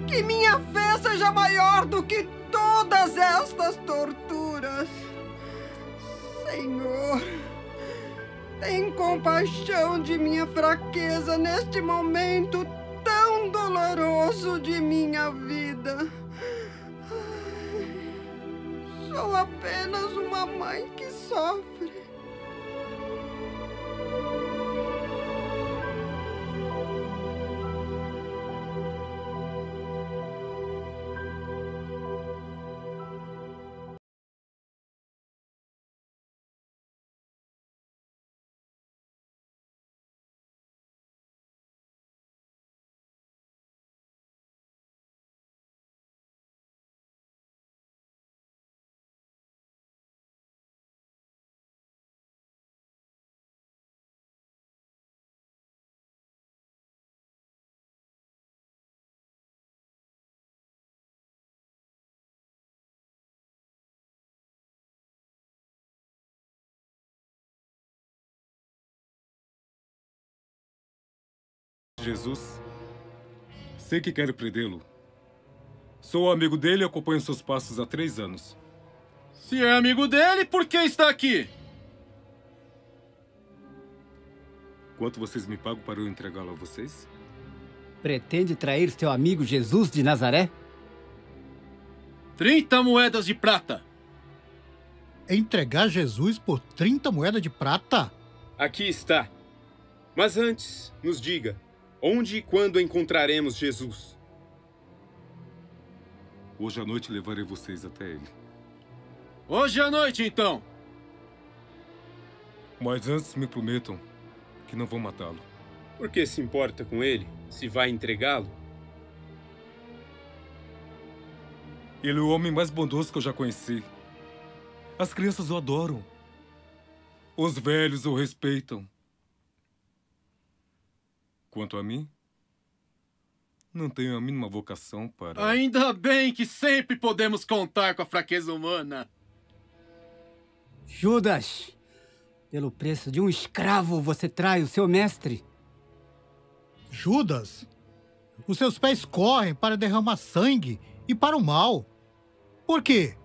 Que minha fé seja maior do que todas estas torturas. Senhor, tem compaixão de minha fraqueza neste momento tão doloroso de minha vida. Sou apenas uma mãe que sofre. Jesus, sei que quero prendê-lo. Sou amigo dele e acompanho seus passos há três anos. Se é amigo dele, por que está aqui? Quanto vocês me pagam para eu entregá-lo a vocês? Pretende trair seu amigo Jesus de Nazaré? 30 moedas de prata. Entregar Jesus por 30 moedas de prata? Aqui está. Mas antes, nos diga, onde e quando encontraremos Jesus? Hoje à noite levarei vocês até ele. Hoje à noite, então. Mas antes me prometam que não vão matá-lo. Por que se importa com ele, se vai entregá-lo? Ele é o homem mais bondoso que eu já conheci. As crianças o adoram. Os velhos o respeitam. Quanto a mim, não tenho a mínima vocação para. Ainda bem que sempre podemos contar com a fraqueza humana. Judas, pelo preço de um escravo você trai o seu mestre. Judas, os seus pés correm para derramar sangue e para o mal. Por quê?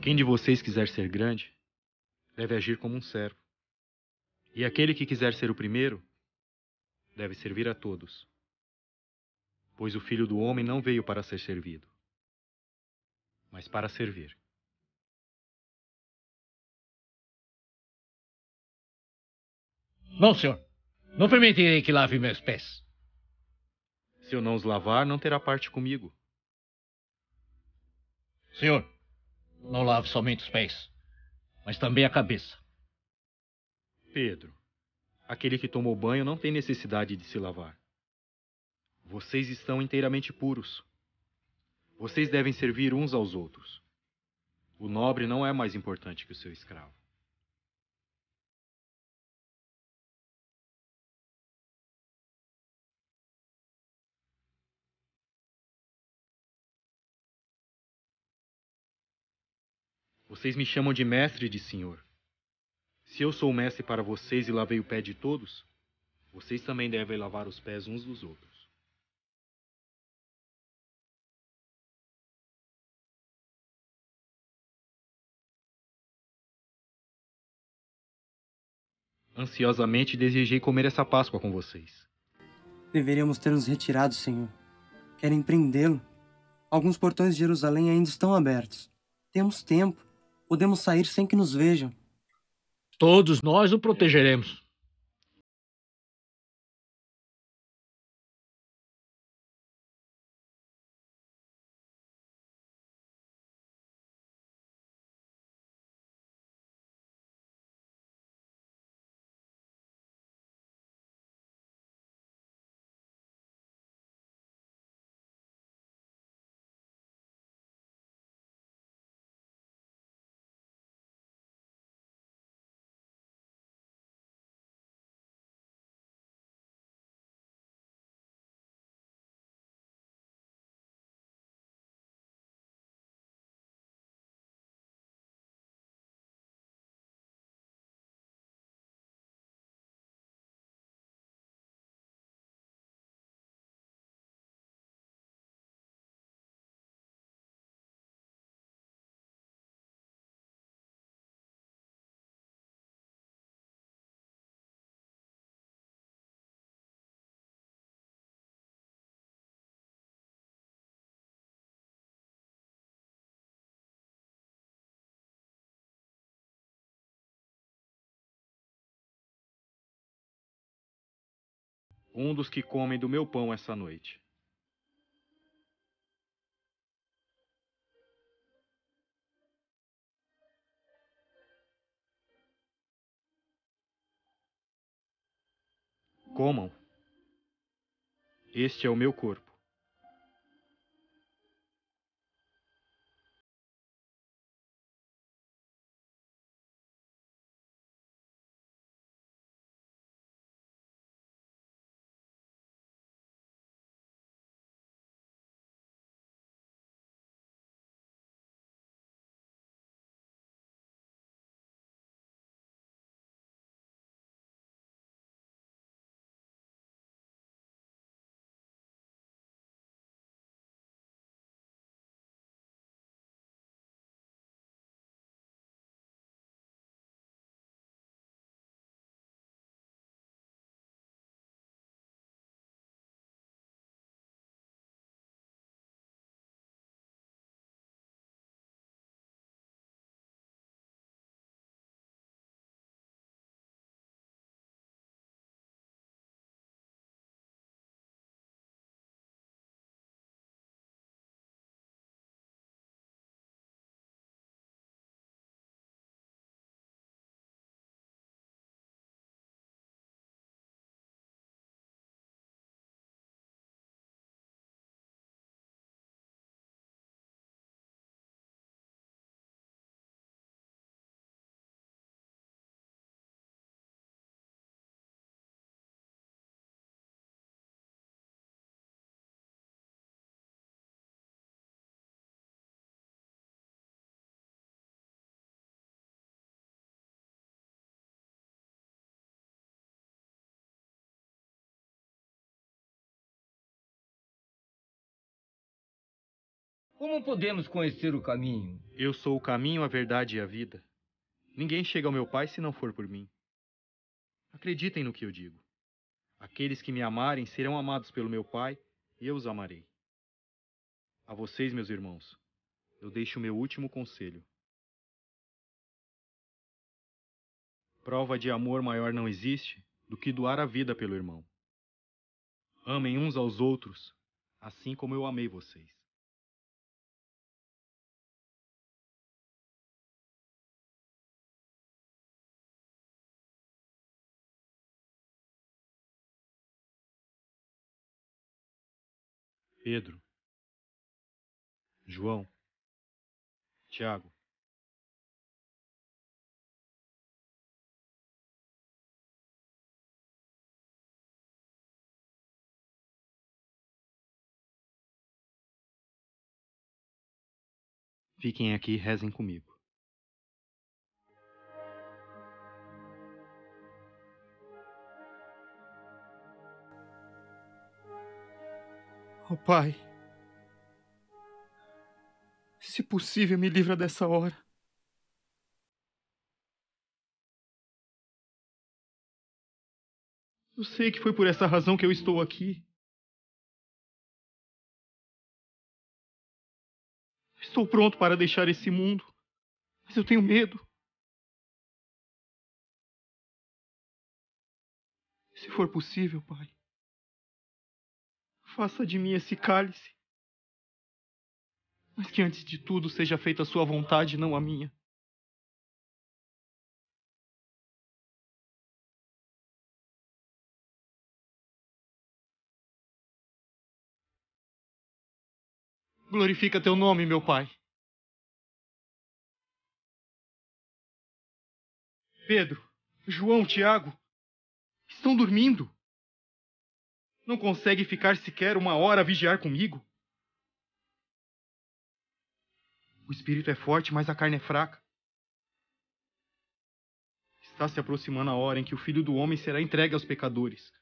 Quem de vocês quiser ser grande, deve agir como um servo. E aquele que quiser ser o primeiro, deve servir a todos. Pois o filho do homem não veio para ser servido, mas para servir. Não, senhor. Não permitirei que lave meus pés. Se eu não os lavar, não terá parte comigo. Senhor, não lave somente os pés, mas também a cabeça. Pedro, aquele que tomou banho não tem necessidade de se lavar. Vocês estão inteiramente puros. Vocês devem servir uns aos outros. O nobre não é mais importante que o seu escravo. Vocês me chamam de mestre e de senhor. Se eu sou mestre para vocês e lavei o pé de todos, vocês também devem lavar os pés uns dos outros. Ansiosamente desejei comer essa Páscoa com vocês. Deveríamos ter nos retirado, Senhor. Querem prendê-lo. Alguns portões de Jerusalém ainda estão abertos. Temos tempo. Podemos sair sem que nos vejam. Todos nós o protegeremos. Um dos que comem do meu pão essa noite. Comam. Este é o meu corpo. Como podemos conhecer o caminho? Eu sou o caminho, a verdade e a vida. Ninguém chega ao meu Pai se não for por mim. Acreditem no que eu digo. Aqueles que me amarem serão amados pelo meu Pai, e eu os amarei. A vocês, meus irmãos, eu deixo o meu último conselho. Prova de amor maior não existe do que doar a vida pelo irmão. Amem uns aos outros, assim como eu amei vocês. Pedro, João, Tiago, Fiquem aqui e rezem comigo. Ó Pai, se possível, me livra dessa hora. Eu sei que foi por essa razão que eu estou aqui. Estou pronto para deixar esse mundo, mas eu tenho medo. Se for possível, Pai, faça de mim esse cálice. Mas que antes de tudo seja feita a Sua vontade, não a minha. Glorifica teu nome, meu Pai. Pedro, João, Tiago, estão dormindo. Não consegue ficar sequer uma hora a vigiar comigo? O espírito é forte, mas a carne é fraca. Está se aproximando a hora em que o filho do homem será entregue aos pecadores.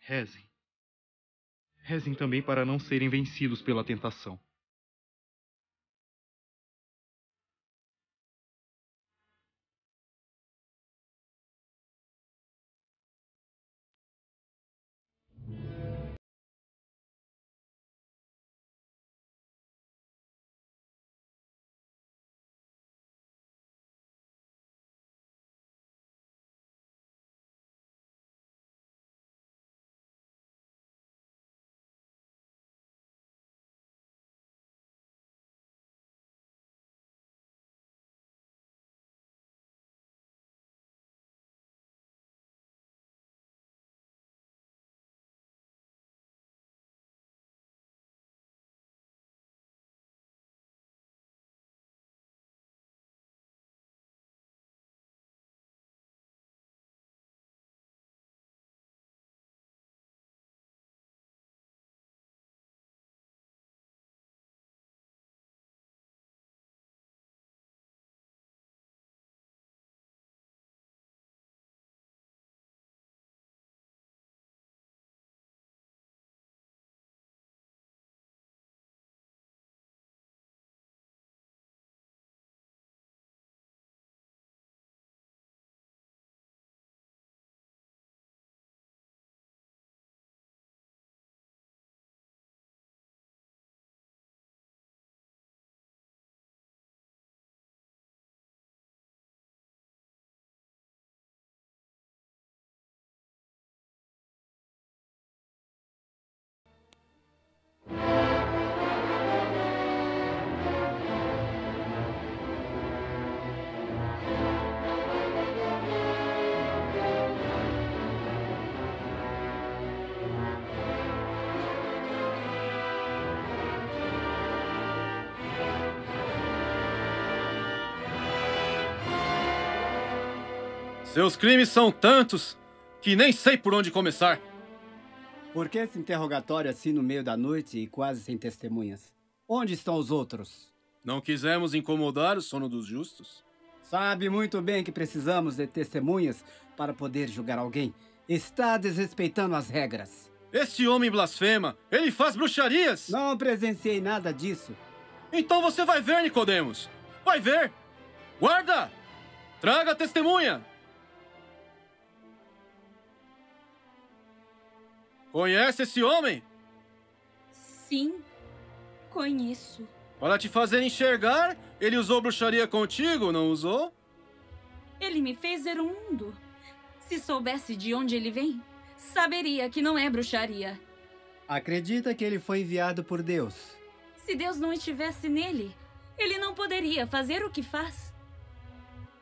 Rezem. Rezem também para não serem vencidos pela tentação. Seus crimes são tantos que nem sei por onde começar. Por que esse interrogatório assim no meio da noite e quase sem testemunhas? Onde estão os outros? Não quisemos incomodar o sono dos justos. Sabe muito bem que precisamos de testemunhas para poder julgar alguém. Está desrespeitando as regras. Este homem blasfema. Ele faz bruxarias. Não presenciei nada disso. Então você vai ver, Nicodemos. Vai ver. Guarda! Traga a testemunha. Conhece esse homem? Sim, conheço. Para te fazer enxergar, ele usou bruxaria contigo, não usou? Ele me fez ver o mundo. Se soubesse de onde ele vem, saberia que não é bruxaria. Acredita que ele foi enviado por Deus? Se Deus não estivesse nele, ele não poderia fazer o que faz.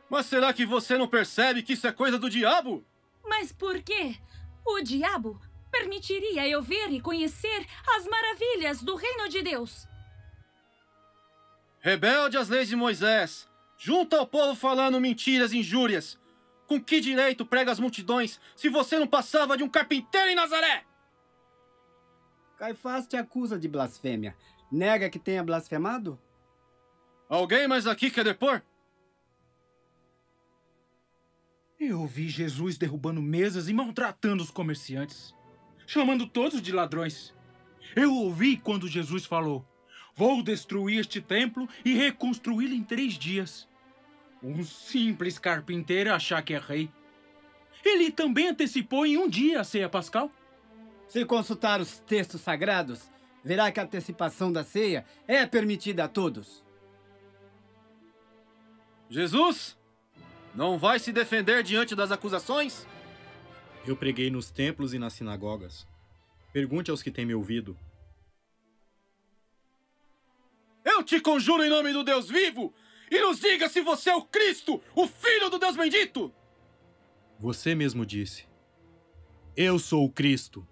Mas será que você não percebe que isso é coisa do diabo? Mas por quê? O diabo permitiria eu ver e conhecer as maravilhas do reino de Deus. Rebelde às leis de Moisés, junta ao povo falando mentiras e injúrias. Com que direito prega as multidões se você não passava de um carpinteiro em Nazaré? Caifás te acusa de blasfêmia. Nega que tenha blasfemado? Alguém mais aqui quer depor? Eu vi Jesus derrubando mesas e maltratando os comerciantes, chamando todos de ladrões. Eu ouvi quando Jesus falou: Vou destruir este templo e reconstruí-lo em três dias. Um simples carpinteiro achar que é rei. Ele também antecipou em um dia a ceia pascal. Se consultar os textos sagrados, verá que a antecipação da ceia é permitida a todos. Jesus, não vai se defender diante das acusações? Eu preguei nos templos e nas sinagogas. Pergunte aos que têm me ouvido. Eu te conjuro em nome do Deus vivo e nos diga se você é o Cristo, o Filho do Deus bendito! Você mesmo disse. Eu sou o Cristo.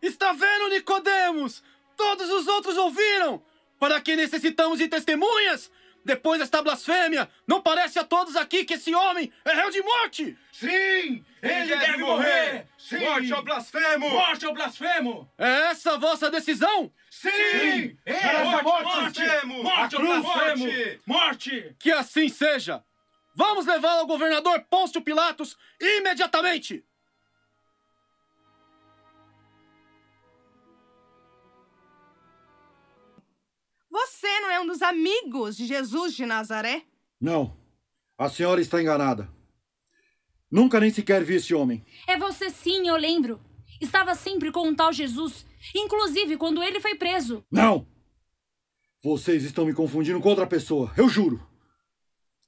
Está vendo, Nicodemos? Todos os outros ouviram! Para que necessitamos de testemunhas? Depois desta blasfêmia, não parece a todos aqui que esse homem é réu de morte? Sim! Ele deve morrer! Sim. Morte ao blasfemo! Morte ao blasfemo! É essa a vossa decisão? Sim! Sim. É morte, morte, blasfemo! Morte ao blasfemo! Morte! Que assim seja! Vamos levá-lo ao governador Pôncio Pilatos imediatamente! Você não é um dos amigos de Jesus de Nazaré? Não. A senhora está enganada. Nunca nem sequer vi esse homem. É você sim, eu lembro. Estava sempre com um tal Jesus, inclusive quando ele foi preso. Não! Vocês estão me confundindo com outra pessoa, eu juro.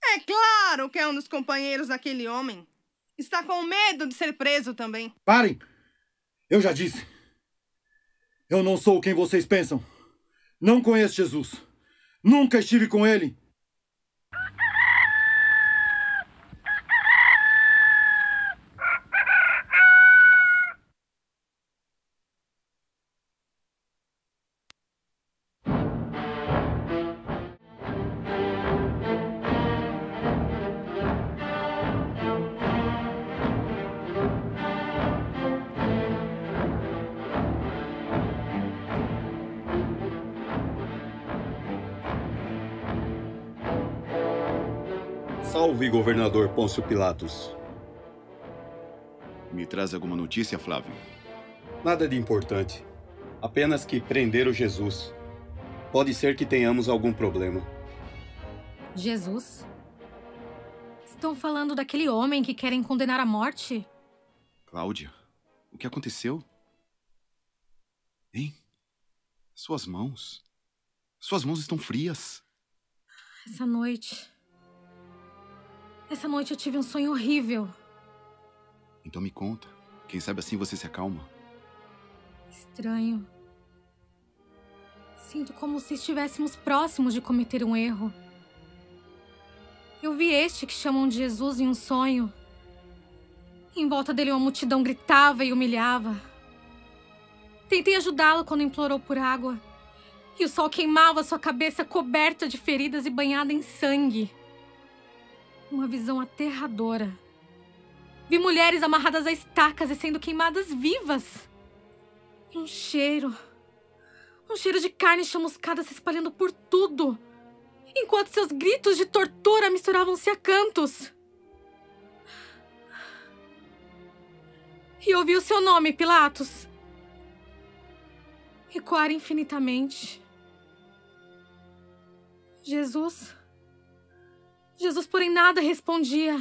É claro que é um dos companheiros daquele homem. Está com medo de ser preso também. Parem! Eu já disse. Eu não sou quem vocês pensam. Não conheço Jesus. Nunca estive com ele. Governador Pôncio Pilatos. Me traz alguma notícia, Flávio? Nada de importante. Apenas que prenderam Jesus. Pode ser que tenhamos algum problema. Jesus? Estão falando daquele homem que querem condenar à morte? Cláudia, o que aconteceu? Hein? Suas mãos. Suas mãos estão frias. Essa noite. Essa noite eu tive um sonho horrível. Então me conta. Quem sabe assim você se acalma. Estranho. Sinto como se estivéssemos próximos de cometer um erro. Eu vi este que chamam de Jesus em um sonho. Em volta dele uma multidão gritava e humilhava. Tentei ajudá-lo quando implorou por água. E o sol queimava sua cabeça coberta de feridas e banhada em sangue. Uma visão aterradora. Vi mulheres amarradas a estacas e sendo queimadas vivas. E um cheiro. Um cheiro de carne chamuscada se espalhando por tudo. Enquanto seus gritos de tortura misturavam-se a cantos. E ouvi o seu nome, Pilatos. ecoar infinitamente. Jesus. Jesus, porém, nada respondia.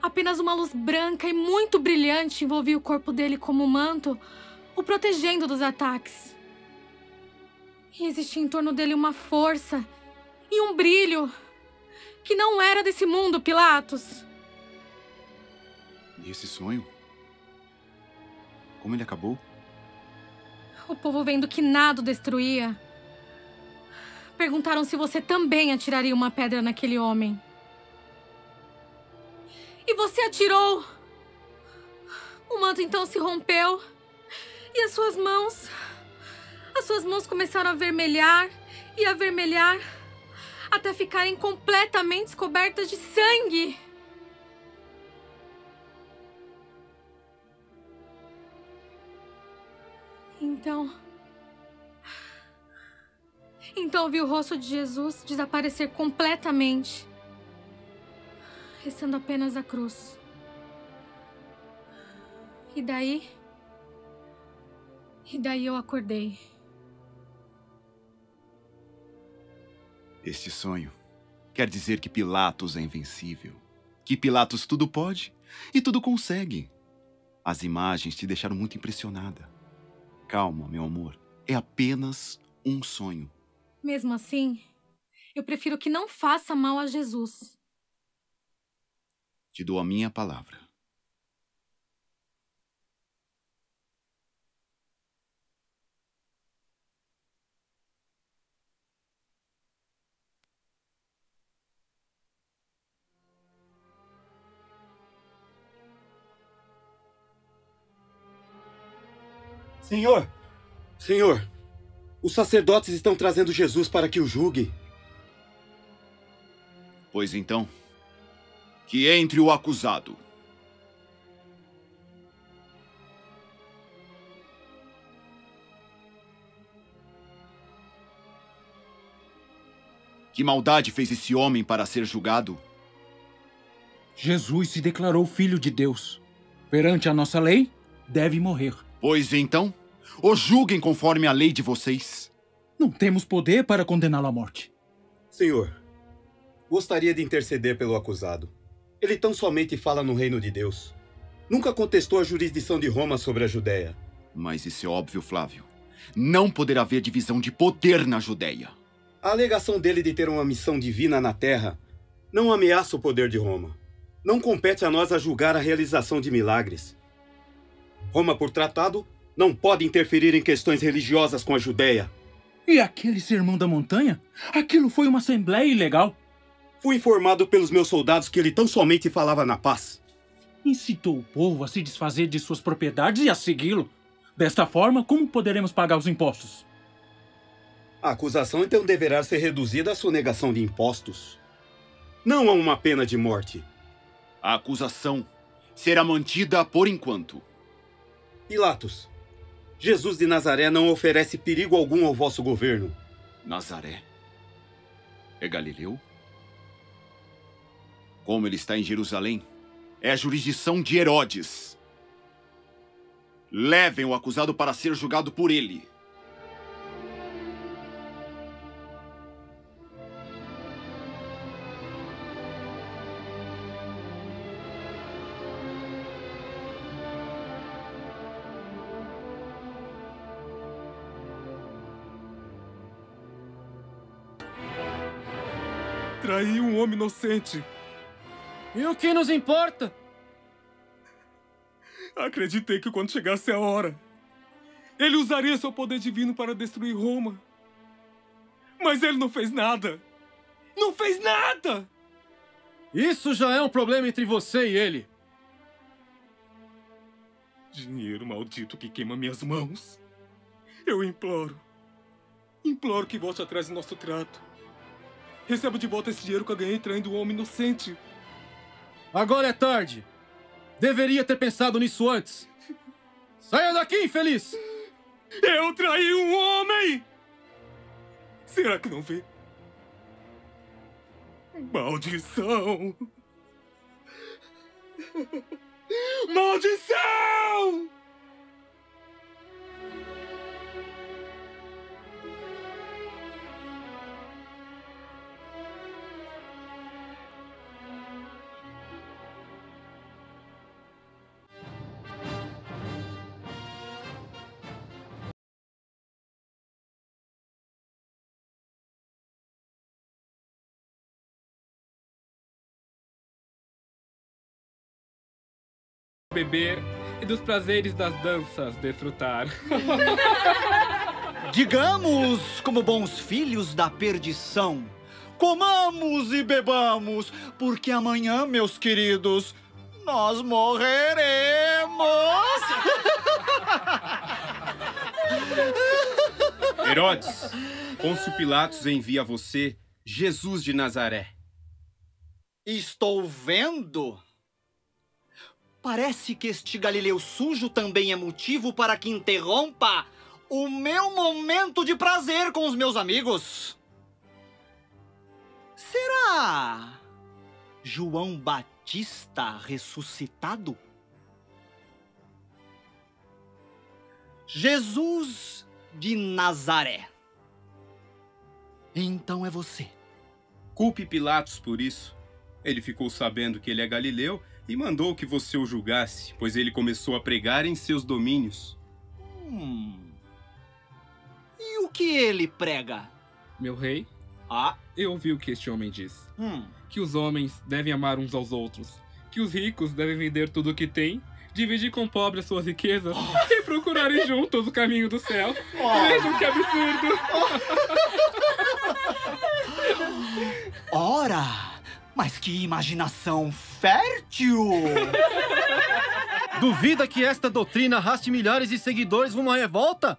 Apenas uma luz branca e muito brilhante envolvia o corpo dele como um manto, o protegendo dos ataques. E existia em torno dele uma força e um brilho que não era desse mundo, Pilatos. E esse sonho? Como ele acabou? O povo vendo que nada o destruía, perguntaram se você também atiraria uma pedra naquele homem. E você atirou. O manto então se rompeu e as suas mãos. As suas mãos começaram a vermelhar e a vermelhar até ficarem completamente cobertas de sangue. Então. Então vi o rosto de Jesus desaparecer completamente, restando apenas a cruz. E daí. E daí eu acordei. Este sonho quer dizer que Pilatos é invencível. Que Pilatos tudo pode e tudo consegue. As imagens te deixaram muito impressionada. Calma, meu amor. É apenas um sonho. Mesmo assim, eu prefiro que não faça mal a Jesus. Te dou a minha palavra. Senhor! Senhor! Os sacerdotes estão trazendo Jesus para que o julgue. Pois então, que entre o acusado. Que maldade fez esse homem para ser julgado? Jesus se declarou filho de Deus. Perante a nossa lei, deve morrer. Pois então, o julguem conforme a lei de vocês. Não temos poder para condená-lo à morte. Senhor, gostaria de interceder pelo acusado. Ele tão somente fala no reino de Deus. Nunca contestou a jurisdição de Roma sobre a Judéia. Mas isso é óbvio, Flávio. Não poderá haver divisão de poder na Judéia. A alegação dele de ter uma missão divina na Terra não ameaça o poder de Roma. Não compete a nós a julgar a realização de milagres. Roma, por tratado, não pode interferir em questões religiosas com a Judéia. E aquele sermão da montanha? Aquilo foi uma assembleia ilegal. Fui informado pelos meus soldados que ele tão somente falava na paz. Incitou o povo a se desfazer de suas propriedades e a segui-lo. Desta forma, como poderemos pagar os impostos? A acusação então deverá ser reduzida à sonegação de impostos. Não a uma pena de morte. A acusação será mantida por enquanto. Pilatos, Jesus de Nazaré não oferece perigo algum ao vosso governo. Nazaré? É Galileu? Como ele está em Jerusalém, é a jurisdição de Herodes. Levem o acusado para ser julgado por ele. Traí um homem inocente. E o que nos importa? Acreditei que quando chegasse a hora, ele usaria seu poder divino para destruir Roma. Mas ele não fez nada. Não fez nada! Isso já é um problema entre você e ele. Dinheiro maldito que queima minhas mãos. Eu imploro. Imploro que volte atrás do nosso trato. Receba de volta esse dinheiro que eu ganhei traindo um homem inocente. Agora é tarde. Deveria ter pensado nisso antes. Saia daqui, infeliz! Eu traí um homem! Será que não vê? Maldição! Maldição! Beber e dos prazeres das danças desfrutar. Digamos, como bons filhos da perdição, comamos e bebamos, porque amanhã, meus queridos, nós morreremos. Herodes, Pôncio Pilatos envia a você Jesus de Nazaré. Estou vendo. Parece que este Galileu sujo também é motivo para que interrompa o meu momento de prazer com os meus amigos. Será João Batista ressuscitado? Jesus de Nazaré. Então é você. Culpe Pilatos por isso. Ele ficou sabendo que ele é galileu e mandou que você o julgasse, pois ele começou a pregar em seus domínios. Hum. E o que ele prega? Meu rei, Ah, eu ouvi o que este homem disse. hum. Que os homens devem amar uns aos outros. Que os ricos devem vender tudo o que têm, dividir com o pobre as suas riquezas e procurarem juntos o caminho do céu. Vejam que absurdo! Ora, mas que imaginação fértil! Duvida que esta doutrina arraste milhares de seguidores rumo à revolta?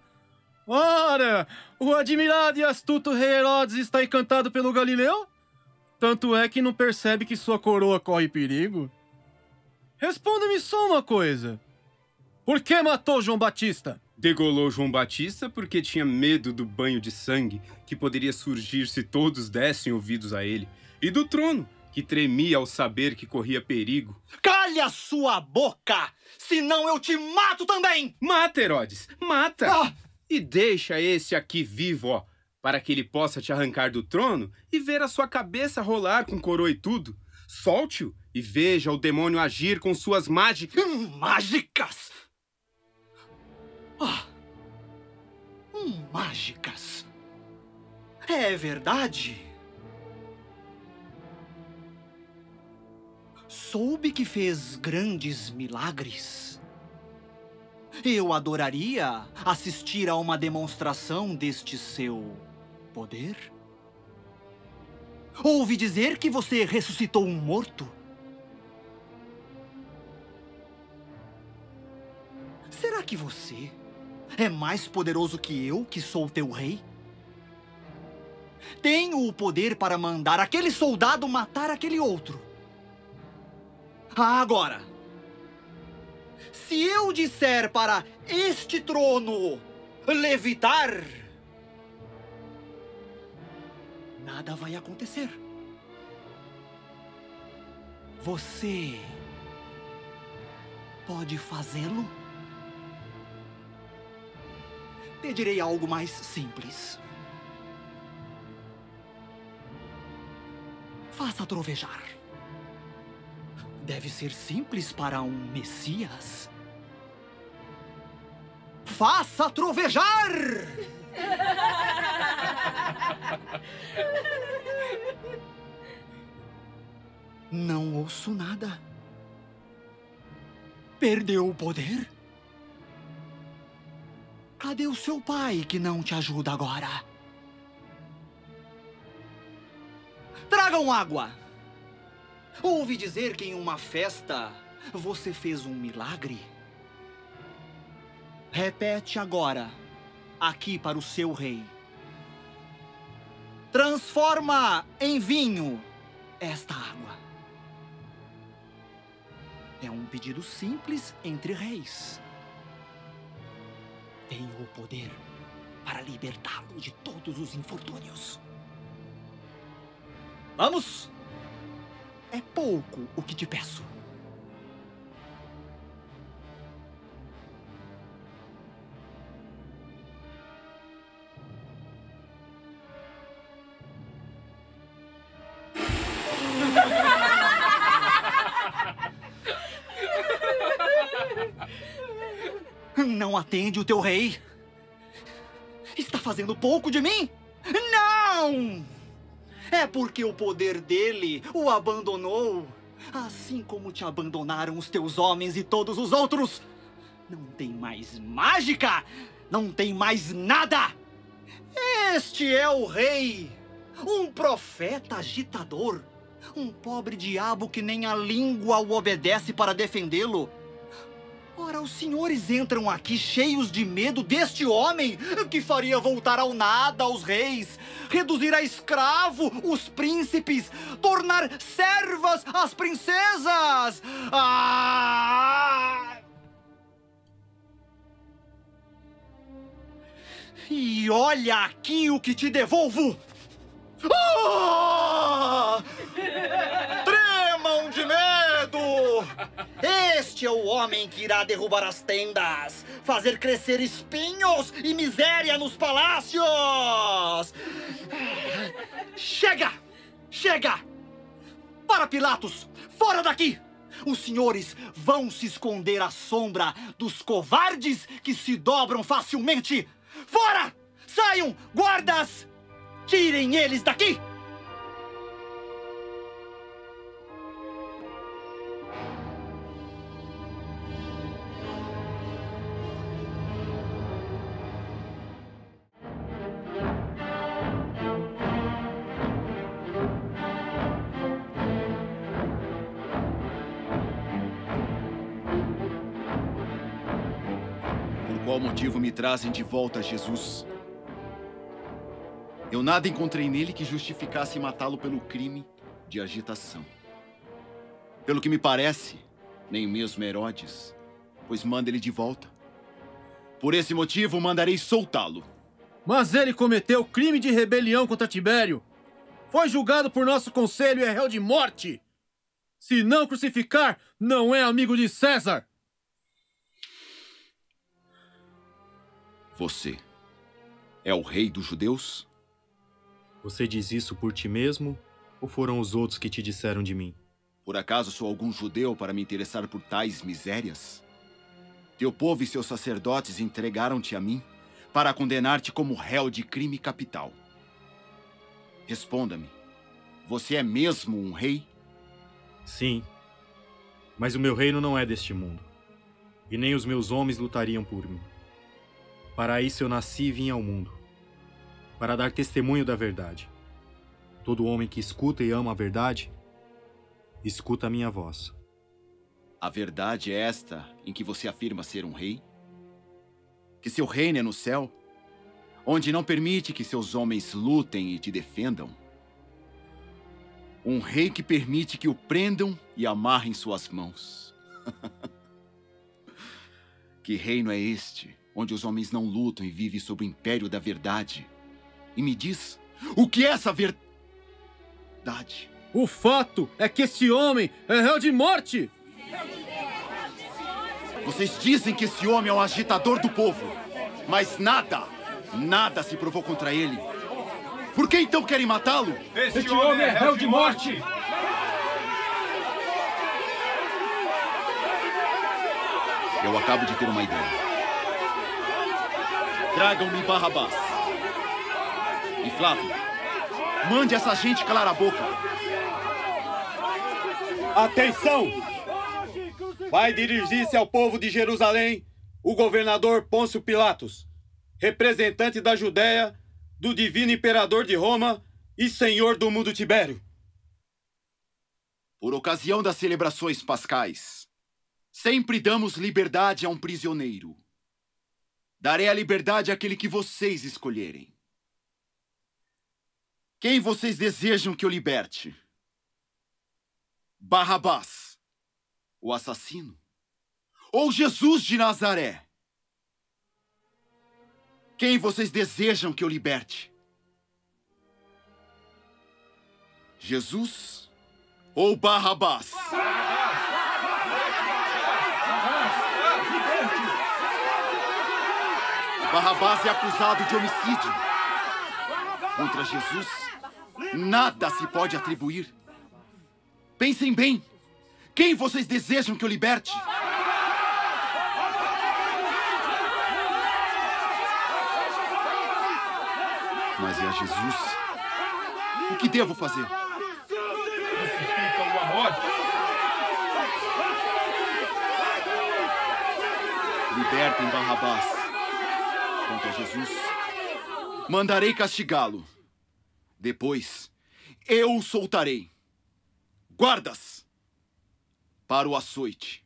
Ora, o admirado e astuto rei Herodes está encantado pelo Galileu? Tanto é que não percebe que sua coroa corre perigo? Responda-me só uma coisa. Por que matou João Batista? Degolou João Batista porque tinha medo do banho de sangue que poderia surgir se todos dessem ouvidos a ele, e do trono, que tremia ao saber que corria perigo. Calha sua boca! Senão eu te mato também! Mata, Herodes, mata! E deixa esse aqui vivo, ó, para que ele possa te arrancar do trono e ver a sua cabeça rolar com coroa e tudo. Solte-o e veja o demônio agir com suas mágicas. Mágicas? Ah. Hum, mágicas. É verdade? Soube que fez grandes milagres. Eu adoraria assistir a uma demonstração deste seu poder. Ouvi dizer que você ressuscitou um morto. Será que você é mais poderoso que eu, que sou teu rei? Tenho o poder para mandar aquele soldado matar aquele outro. Ah, Agora, se eu disser para este trono levitar, nada vai acontecer. Você pode fazê-lo? Pedirei algo mais simples. Faça trovejar. Deve ser simples para um Messias. Faça trovejar! Não ouço nada. Perdeu o poder? Cadê o seu pai que não te ajuda agora? Tragam água! Ouvi dizer que em uma festa você fez um milagre. Repete agora, aqui para o seu rei. Transforma em vinho esta água. É um pedido simples entre reis. Tenho o poder para libertá-lo de todos os infortúnios. Vamos! É pouco o que te peço. Não atende o teu rei? Está fazendo pouco de mim? Não! É porque o poder dele o abandonou. assim como te abandonaram os teus homens e todos os outros. Não tem mais mágica, não tem mais nada. Este é o rei, um profeta agitador, um pobre diabo que nem a língua o obedece para defendê-lo. Ora, os senhores entram aqui cheios de medo deste homem que faria voltar ao nada os reis, reduzir a escravo os príncipes, tornar servas as princesas. Ah! E olha aqui o que te devolvo! Ah! Tremam de medo! Este é o homem que irá derrubar as tendas, fazer crescer espinhos e miséria nos palácios! Chega! Chega! Para Pilatos! Fora daqui! Os senhores vão se esconder à sombra dos covardes que se dobram facilmente! Fora! Saiam! Guardas! Tirem eles daqui! Me trazem de volta a Jesus? Eu nada encontrei nele que justificasse matá-lo pelo crime de agitação. Pelo que me parece, nem mesmo Herodes, pois manda ele de volta. Por esse motivo, mandarei soltá-lo. Mas ele cometeu crime de rebelião contra Tibério. Foi julgado por nosso conselho e é réu de morte. Se não crucificar, não é amigo de César. Você é o rei dos judeus? Você diz isso por ti mesmo ou foram os outros que te disseram de mim? Por acaso sou algum judeu para me interessar por tais misérias? Teu povo e seus sacerdotes entregaram-te a mim para condenar-te como réu de crime capital. Responda-me, você é mesmo um rei? Sim. Mas o meu reino não é deste mundo. E nem os meus homens lutariam por mim. Para isso eu nasci e vim ao mundo. Para dar testemunho da verdade. Todo homem que escuta e ama a verdade, escuta a minha voz. A verdade é esta em que você afirma ser um rei? Que seu reino é no céu, onde não permite que seus homens lutem e te defendam? Um rei que permite que o prendam e amarrem suas mãos. que reino é este, onde os homens não lutam e vivem sob o império da verdade? E me diz, o que é essa verdade? O fato é que este homem é réu de morte! Vocês dizem que esse homem é um agitador do povo, mas nada, nada se provou contra ele. Por que então querem matá-lo? Este homem é réu de morte! Eu acabo de ter uma ideia. Tragam-me Barrabás. E Flávio, mande essa gente calar a boca. Atenção! Vai dirigir-se ao povo de Jerusalém o governador Pôncio Pilatos, representante da Judéia, do divino imperador de Roma e senhor do mundo Tibério. Por ocasião das celebrações pascais, sempre damos liberdade a um prisioneiro. Darei a liberdade àquele que vocês escolherem. Quem vocês desejam que eu liberte? Barrabás, o assassino? Ou Jesus de Nazaré? Quem vocês desejam que eu liberte? Jesus ou Barrabás? Barrabás Barrabás é acusado de homicídio. Contra Jesus, nada se pode atribuir. Pensem bem. Quem vocês desejam que eu liberte? Mas é a Jesus. O que devo fazer? Crucifica o amor. Libertem Barrabás. Quanto a Jesus, mandarei castigá-lo. Depois, eu o soltarei. Guardas! Para o açoite.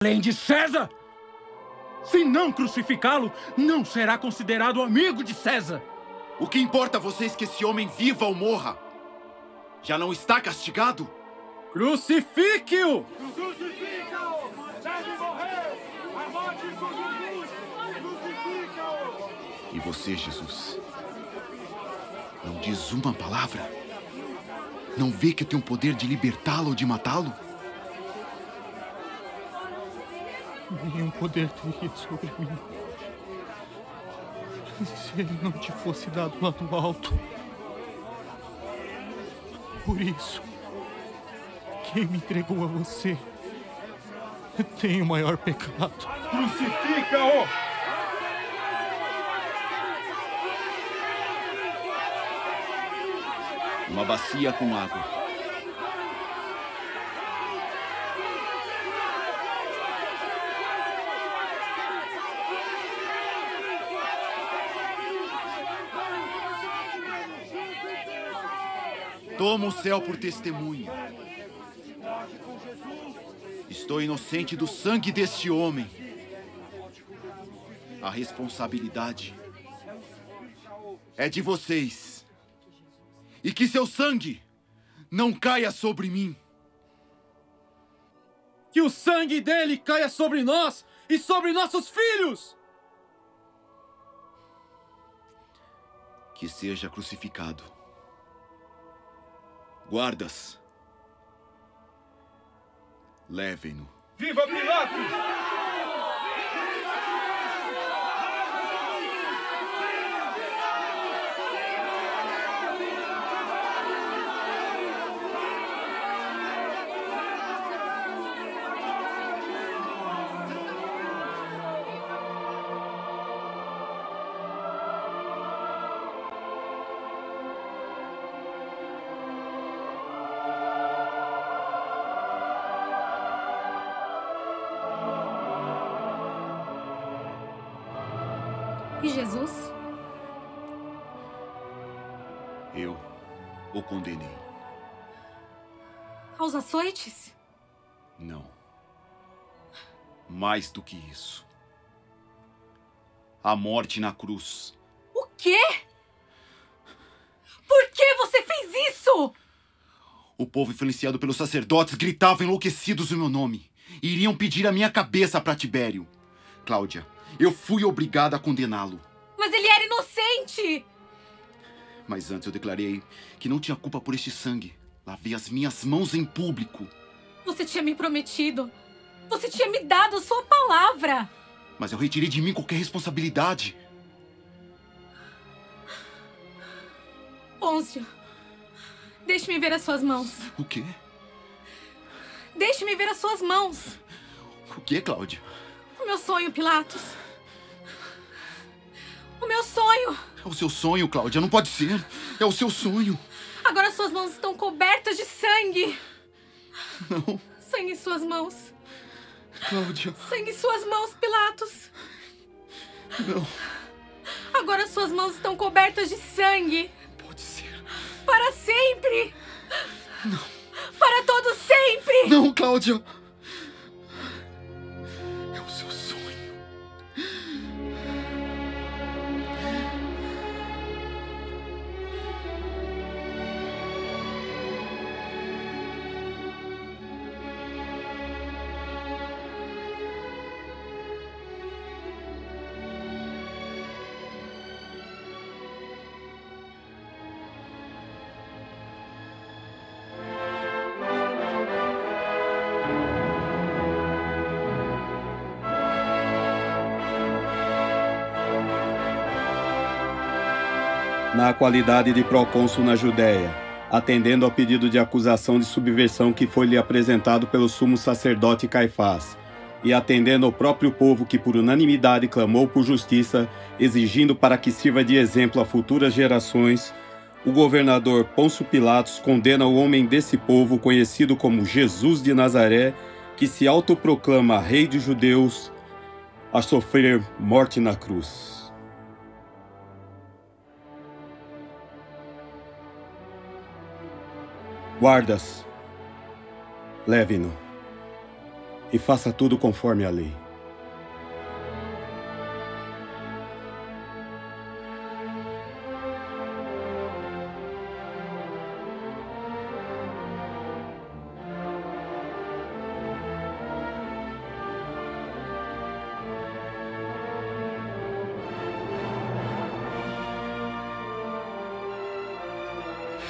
Além de César? Se não crucificá-lo, não será considerado amigo de César. O que importa a vocês que esse homem viva ou morra? Já não está castigado? Crucifique-o! E você, Jesus? Não diz uma palavra? Não vê que eu tenho o poder de libertá-lo ou de matá-lo? Nenhum poder teria sobre mim. Se ele não te fosse dado lá do alto. Por isso, quem me entregou a você tem o maior pecado. Crucifica-o! Uma bacia com água. Toma o céu por testemunho. Estou inocente do sangue deste homem. A responsabilidade é de vocês. E que seu sangue não caia sobre mim. Que o sangue dele caia sobre nós e sobre nossos filhos! Que seja crucificado. Guardas, levem-no. Viva Pilatos! Açoites? Não. Mais do que isso. A morte na cruz. O quê? Por que você fez isso? O povo, influenciado pelos sacerdotes, gritava enlouquecidos o meu nome. E iriam pedir a minha cabeça para Tibério. Cláudia, eu fui obrigada a condená-lo. Mas ele era inocente! Mas antes eu declarei que não tinha culpa por este sangue. Lavei as minhas mãos em público. Você tinha me prometido. Você tinha me dado a sua palavra. Mas eu retirei de mim qualquer responsabilidade. Pôncio, deixe-me ver as suas mãos. O quê? Deixe-me ver as suas mãos. O quê, Cláudia? O meu sonho, Pilatos. O meu sonho. É o seu sonho, Cláudia. Não pode ser. É o seu sonho. Agora suas mãos estão cobertas de sangue. Não. Sangue em suas mãos. Cláudia. Sangue em suas mãos, Pilatos. Não. Agora suas mãos estão cobertas de sangue. Pode ser. Para sempre. Não. Para todo sempre. Não, Cláudia. Na qualidade de procônsul na Judéia, atendendo ao pedido de acusação de subversão que foi lhe apresentado pelo sumo sacerdote Caifás, e atendendo ao próprio povo que por unanimidade clamou por justiça, exigindo para que sirva de exemplo a futuras gerações, o governador Pôncio Pilatos condena o homem desse povo conhecido como Jesus de Nazaré, que se autoproclama rei dos judeus, a sofrer morte na cruz. Guardas, leve-no e faça tudo conforme a lei.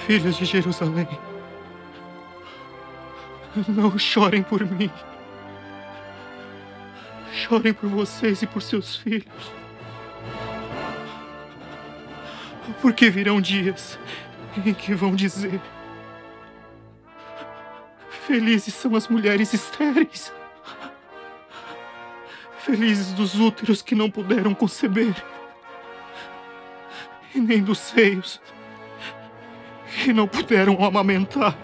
Filhos de Jerusalém, não chorem por mim. Chorem por vocês e por seus filhos. Porque virão dias em que vão dizer: Felizes são as mulheres estéreis. Felizes dos úteros que não puderam conceber. E nem dos seios que não puderam amamentar.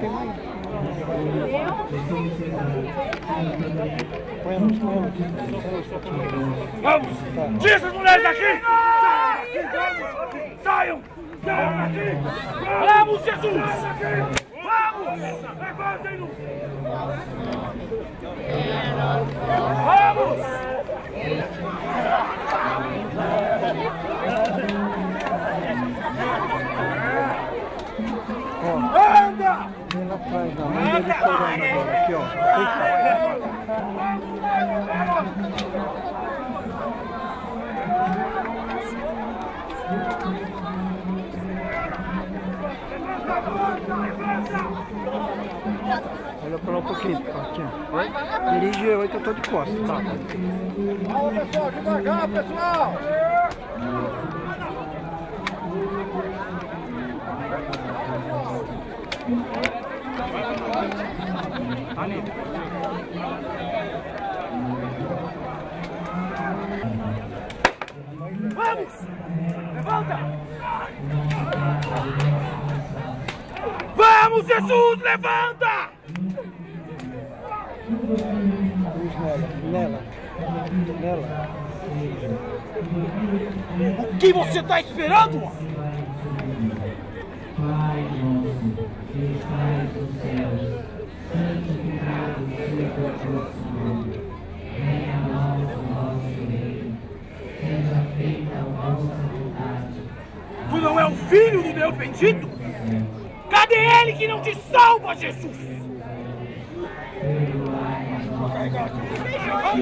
tem mais. Põe a luz com ela. Vamos! Tira essas mulheres daqui! Saiam! Saiam! Daqui! Vamos, Jesus! Vamos! Levantem-nos! Olha pro um pouquinho. aqui, ó. Dirige eu que eu tô de costas, tá? Fala pessoal, devagar, pessoal! Ali. Vamos! Levanta! Vamos, Jesus, levanta! Nela. Nela. O que você está esperando? Pai nosso, que estás nos céus, santificado seja o vosso nome. Venha a nós o nosso reino. Seja feita a vossa vontade. Tu não é o filho do Deus bendito? Cadê ele que não te salva, Jesus? Então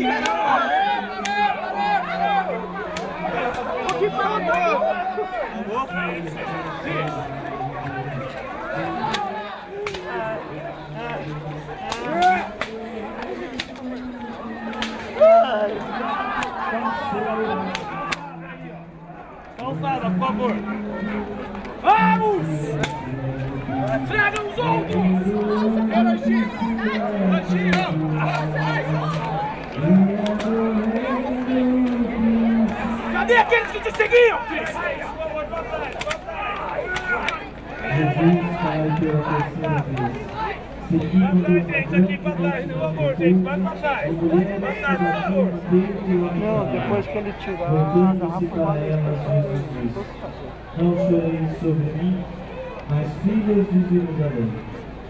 Calçada, por favor. Vamos! Traga os outros! Era Chico! Chico! Aqueles que te seguiam? Jesus cai pela terceira vez. Seguindo do aqui para trás, meu amor, gente, vai para trás. Não, depois que ele tirar a garrafa para Não choreis sobre mim, mas filhas de Jerusalém,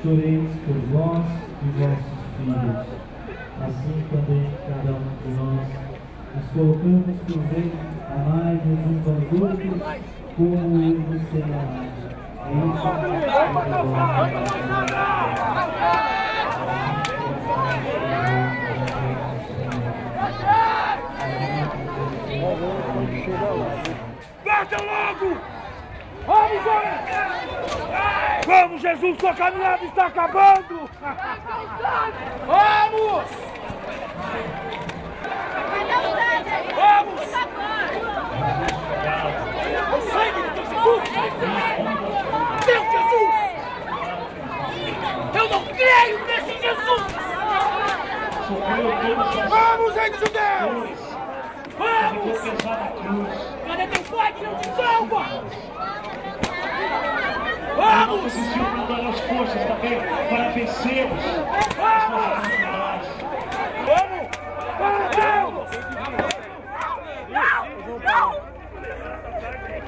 choreis por vós e vossos filhos. Assim também cada um de nós nos colocamos por ver a mais uns aos outros como amado. É isso Basta logo! Vamos, homens! Vamos, Jesus, sua caminhada está acabando! Vamos! Vamos! O sangue do teu Jesus! Meu Jesus! Eu não creio nesse Jesus! Vamos, rei dos judeus! Vamos! Cadê teu pai que não te salva? Vamos! As forças também para vencermos nossas dificuldades. Vamos!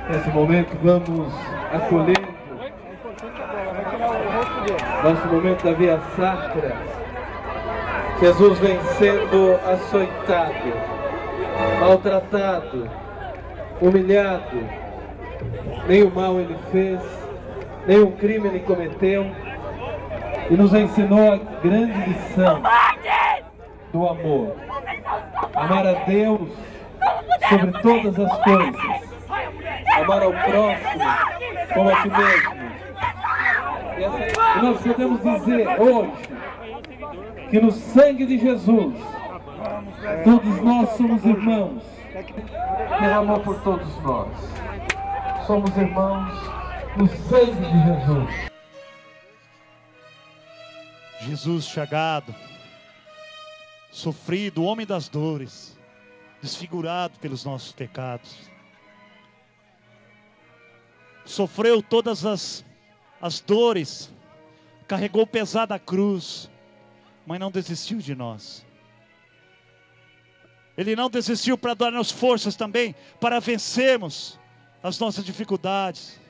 Nesse momento vamos acolhendo nosso momento da via sacra. Jesus vem sendo açoitado, maltratado, humilhado. Nenhum mal ele fez, nenhum crime ele cometeu. E nos ensinou a grande lição do amor. Amar a Deus sobre todas as coisas. Amar ao próximo como a ti mesmo. E, nós podemos dizer hoje que no sangue de Jesus todos nós somos irmãos. Derramou por todos nós. Somos irmãos no sangue de Jesus. Jesus chagado, sofrido, homem das dores, desfigurado pelos nossos pecados. Sofreu todas as, as dores, carregou pesada a cruz, mas não desistiu de nós. Ele não desistiu para dar-nos forças também para vencermos as nossas dificuldades,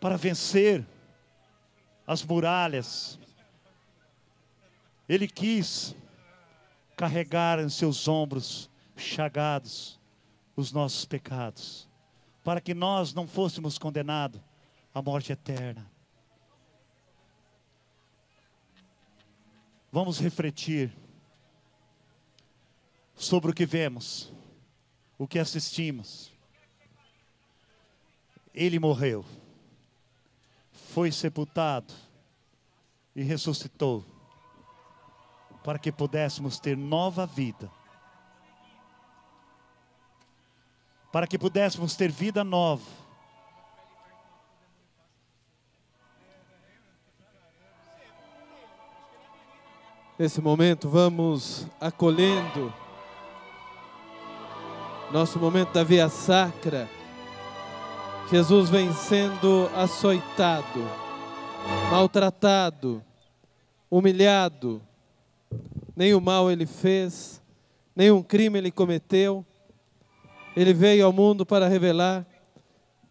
para vencer as muralhas. Ele quis carregar em seus ombros chagados os nossos pecados, para que nós não fôssemos condenados à morte eterna. Vamos refletir sobre o que vemos, o que assistimos. Ele morreu, foi sepultado e ressuscitou, para que pudéssemos ter nova vida, para que pudéssemos ter vida nova. Nesse momento, vamos acolhendo nosso momento da via sacra. Jesus vem sendo açoitado, maltratado, humilhado. Nenhum mal ele fez, nenhum crime ele cometeu. Ele veio ao mundo para revelar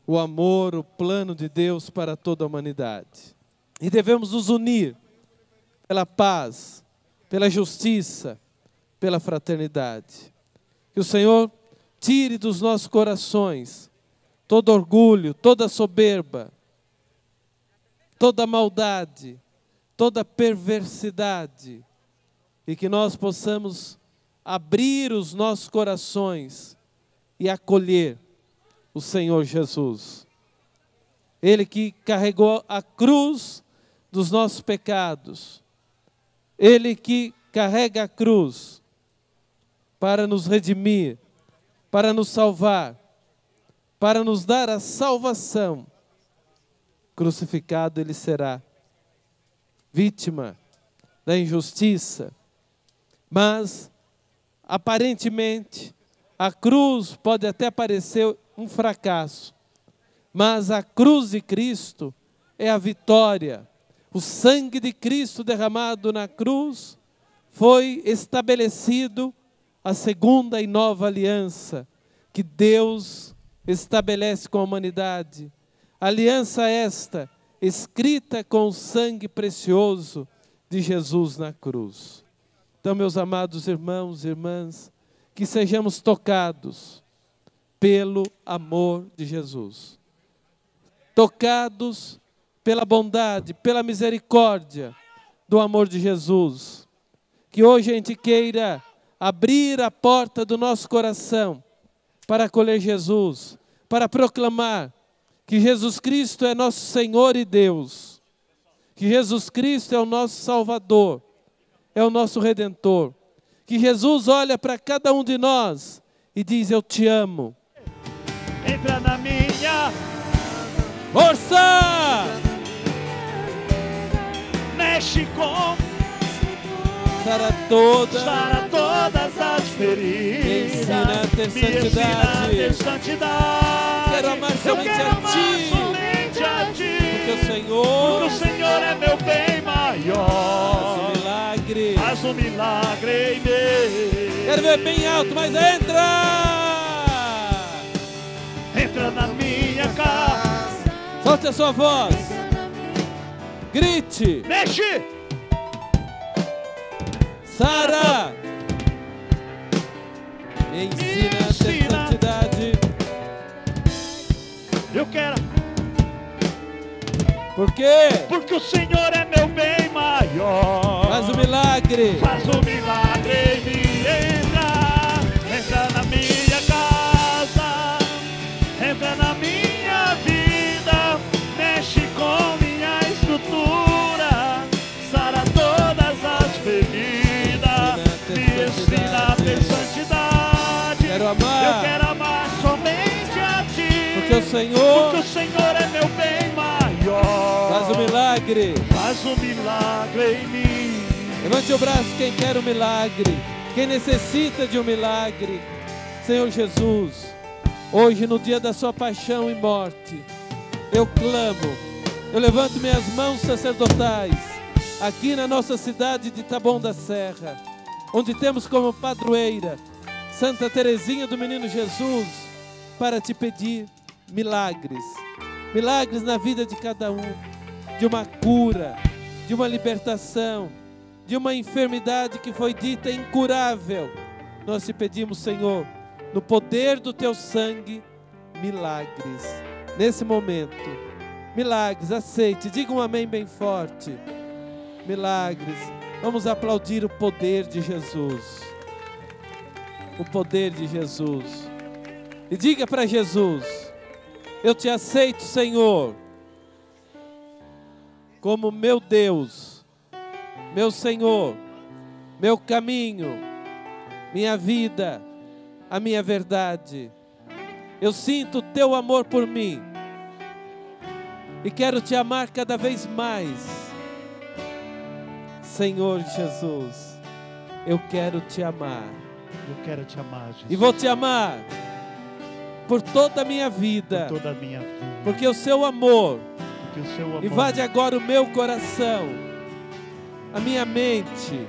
o amor, o plano de Deus para toda a humanidade. E devemos nos unir pela paz, pela justiça, pela fraternidade. Que o Senhor tire dos nossos corações todo orgulho, toda soberba, toda maldade, toda perversidade, e que nós possamos abrir os nossos corações e acolher o Senhor Jesus. Ele que carregou a cruz dos nossos pecados, Ele que carrega a cruz para nos redimir, para nos salvar, para nos dar a salvação. crucificado ele será vítima da injustiça. Mas, aparentemente, a cruz pode até parecer um fracasso, mas a cruz de Cristo é a vitória. O sangue de Cristo derramado na cruz foi estabelecido a segunda e nova aliança que Deus estabelece com a humanidade. Aliança esta escrita com o sangue precioso de Jesus na cruz. Então, meus amados irmãos e irmãs, que sejamos tocados pelo amor de Jesus. Tocados pela bondade, pela misericórdia do amor de Jesus. Que hoje a gente queira abrir a porta do nosso coração para acolher Jesus, para proclamar que Jesus Cristo é nosso Senhor e Deus, que Jesus Cristo é o nosso Salvador, é o nosso Redentor, que Jesus olha para cada um de nós e diz: Eu te amo. Entra na minha força, mexe com Sara todas, sara todas as feridas, ensina a ter santidade. ter santidade. Quero amar Eu somente quero a ti. somente a ti. Porque o Senhor, Porque o Senhor é meu bem maior. Faz milagre. Faz um milagre em mim. Quero ver bem alto, mas entra! Entra na minha casa. Solte a sua voz. Grite. Mexe. Sara. Me ensina a ter santidade. Eu quero. Por quê? Porque o Senhor é meu bem Faz um milagre. Faz um milagre em mim. Entra, entra na minha casa, entra na minha vida, mexe com minha estrutura, sara todas as feridas, me ensina a ter santidade. Quero amar. Eu quero amar somente a ti. Porque o Senhor- porque o Senhor milagre. Faz um milagre em mim. Levante o braço quem quer um milagre, quem necessita de um milagre. Senhor Jesus, hoje no dia da sua paixão e morte, eu clamo, eu levanto minhas mãos sacerdotais aqui na nossa cidade de Taboão da Serra, onde temos como padroeira Santa Teresinha do Menino Jesus, para te pedir milagres, milagres na vida de cada um, de uma cura, de uma libertação, de uma enfermidade que foi dita incurável. Nós te pedimos, Senhor, no poder do teu sangue, milagres. Nesse momento, milagres, aceite, diga um amém bem forte. Milagres. Vamos aplaudir o poder de Jesus. O poder de Jesus. E diga para Jesus: Eu te aceito, Senhor, como meu Deus, meu Senhor, meu caminho, minha vida, a minha verdade. Eu sinto o teu amor por mim e quero te amar cada vez mais. Senhor Jesus, eu quero te amar. Eu quero te amar, Jesus. E vou te amar por toda a minha vida. Por toda a minha vida. Porque o seu amor Invade agora o meu coração, a minha mente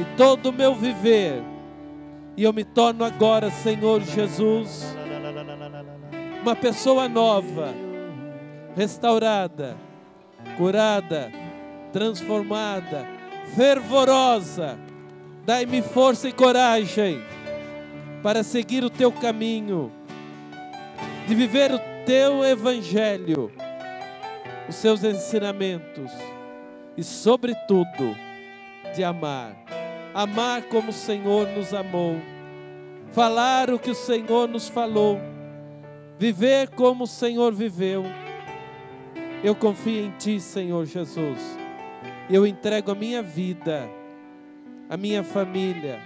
e todo o meu viver. E eu me torno agora, Senhor Jesus, uma pessoa nova, restaurada, curada, transformada, fervorosa. Dai-me força e coragem para seguir o teu caminho, de viver o teu evangelho, os seus ensinamentos e, sobretudo, de amar. Amar como o Senhor nos amou, falar o que o Senhor nos falou, viver como o Senhor viveu. Eu confio em Ti, Senhor Jesus. Eu entrego a minha vida, a minha família,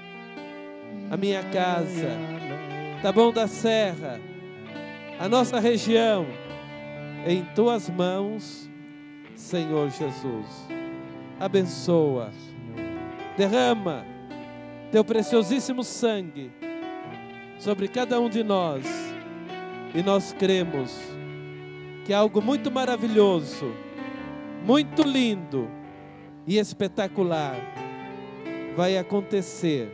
a minha casa, Taboão da Serra, a nossa região, em tuas mãos, Senhor Jesus. Abençoa, derrama teu preciosíssimo sangue sobre cada um de nós e nós cremos que algo muito maravilhoso, muito lindo e espetacular vai acontecer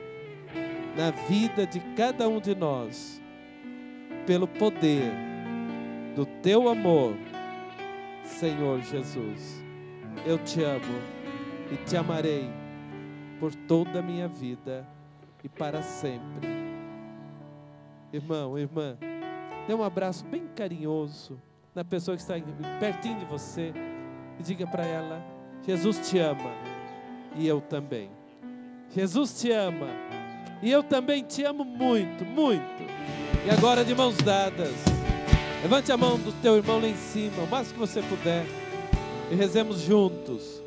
na vida de cada um de nós, pelo poder do teu amor, Senhor Jesus. Eu te amo e te amarei por toda a minha vida e para sempre. Irmão, irmã, dê um abraço bem carinhoso na pessoa que está pertinho de você e diga para ela: Jesus te ama e eu também. Jesus te ama e eu também te amo muito, muito. E agora de mãos dadas, levante a mão do teu irmão lá em cima, o máximo que você puder, e rezemos juntos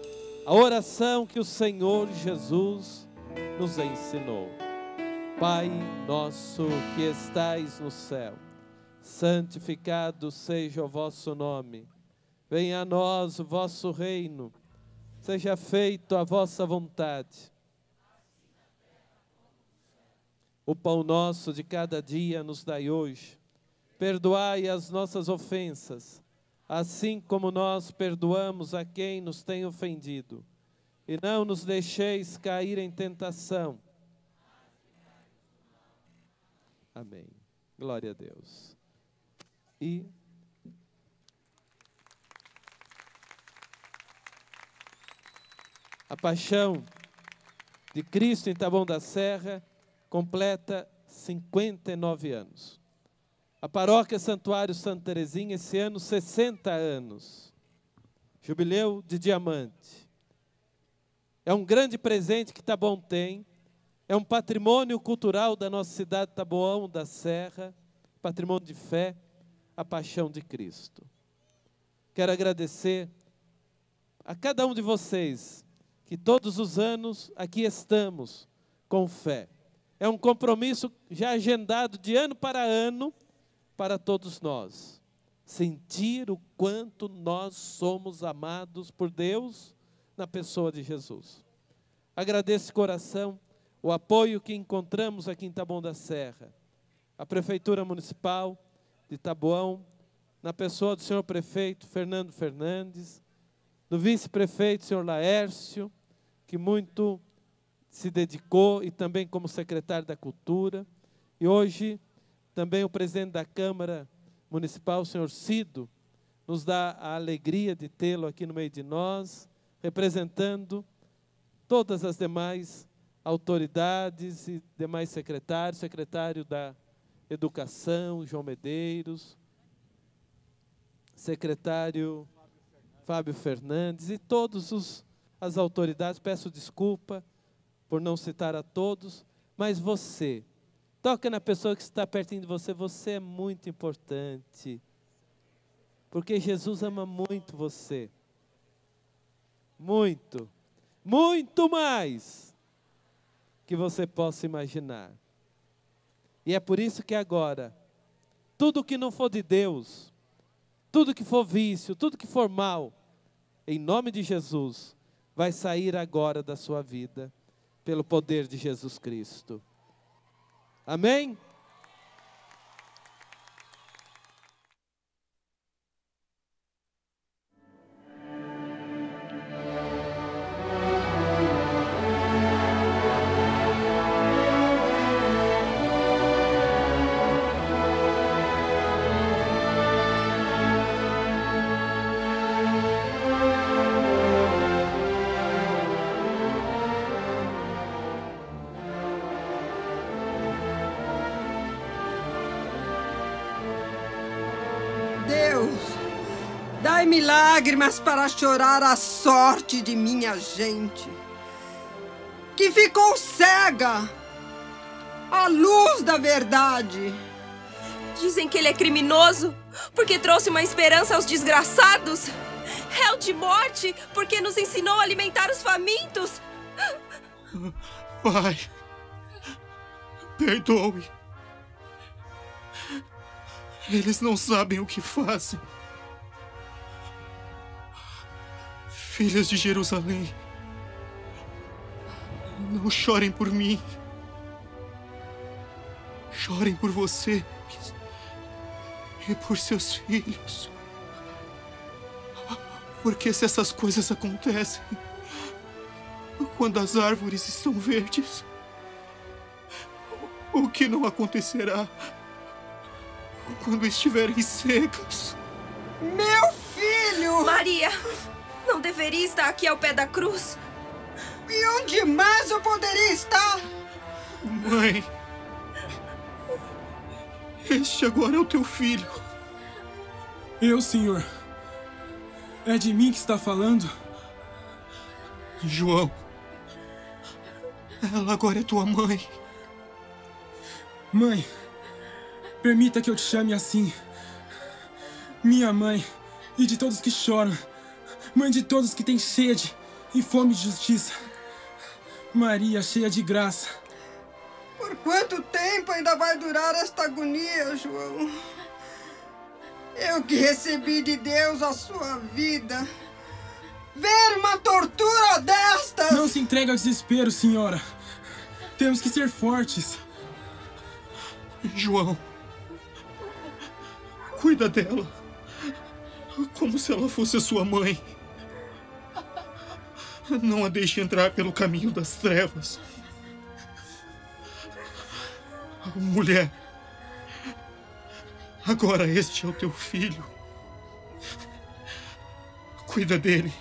a oração que o Senhor Jesus nos ensinou. Pai nosso que estais no céu, santificado seja o vosso nome. Venha a nós o vosso reino. Seja feito a vossa vontade. O pão nosso de cada dia nos dai hoje. Perdoai as nossas ofensas, assim como nós perdoamos a quem nos tem ofendido. E não nos deixeis cair em tentação. Amém. Glória a Deus. E a paixão de Cristo em Taboão da Serra completa 59 anos. A paróquia Santuário Santa Terezinha, esse ano, 60 anos. Jubileu de diamante. É um grande presente que Taboão tem. É um patrimônio cultural da nossa cidade Taboão da Serra, patrimônio de fé, a paixão de Cristo. Quero agradecer a cada um de vocês que todos os anos aqui estamos com fé. É um compromisso já agendado de ano para ano para todos nós. Sentir o quanto nós somos amados por Deus na pessoa de Jesus. Agradeço de coração o apoio que encontramos aqui em Taboão da Serra. A Prefeitura Municipal de Taboão, na pessoa do senhor prefeito Fernando Fernandes, do vice-prefeito, senhor Laércio, que muito se dedicou e também como secretário da Cultura. E hoje também o presidente da Câmara Municipal, o senhor Cido, nos dá a alegria de tê-lo aqui no meio de nós, representando todas as demais autoridades e demais secretários, secretário da Educação, João Medeiros, secretário Fábio Fernandes e todos os as autoridades, peço desculpa por não citar a todos, mas você, toca na pessoa que está pertinho de você, você é muito importante. Porque Jesus ama muito você. Muito. Muito mais que você possa imaginar. E é por isso que agora, tudo que não for de Deus, tudo que for vício, tudo que for mal, em nome de Jesus, vai sair agora da sua vida, pelo poder de Jesus Cristo. Amém? Lágrimas para chorar a sorte de minha gente, que ficou cega à luz da verdade. Dizem que ele é criminoso porque trouxe uma esperança aos desgraçados. Réu de morte porque nos ensinou a alimentar os famintos. Pai, perdoe. Eles não sabem o que fazem. Filhas de Jerusalém, não chorem por mim. Chorem por você e por seus filhos. Porque se essas coisas acontecem quando as árvores estão verdes, o que não acontecerá quando estiverem secas? Meu filho! Maria, não deveria estar aqui ao pé da cruz? E onde mais eu poderia estar? Mãe, este agora é o teu filho. Eu, senhor. É de mim que está falando? João, ela agora é tua mãe. Mãe, permita que eu te chame assim. Minha mãe, e de todos que choram. Mãe de todos que têm sede e fome de justiça. Maria, cheia de graça. Por quanto tempo ainda vai durar esta agonia, João? Eu que recebi de Deus a sua vida. Ver uma tortura destas! Não se entregue ao desespero, senhora. Temos que ser fortes. João, cuida dela. Como se ela fosse a sua mãe. Não a deixe entrar pelo caminho das trevas. Mulher, agora este é o teu filho. Cuida dele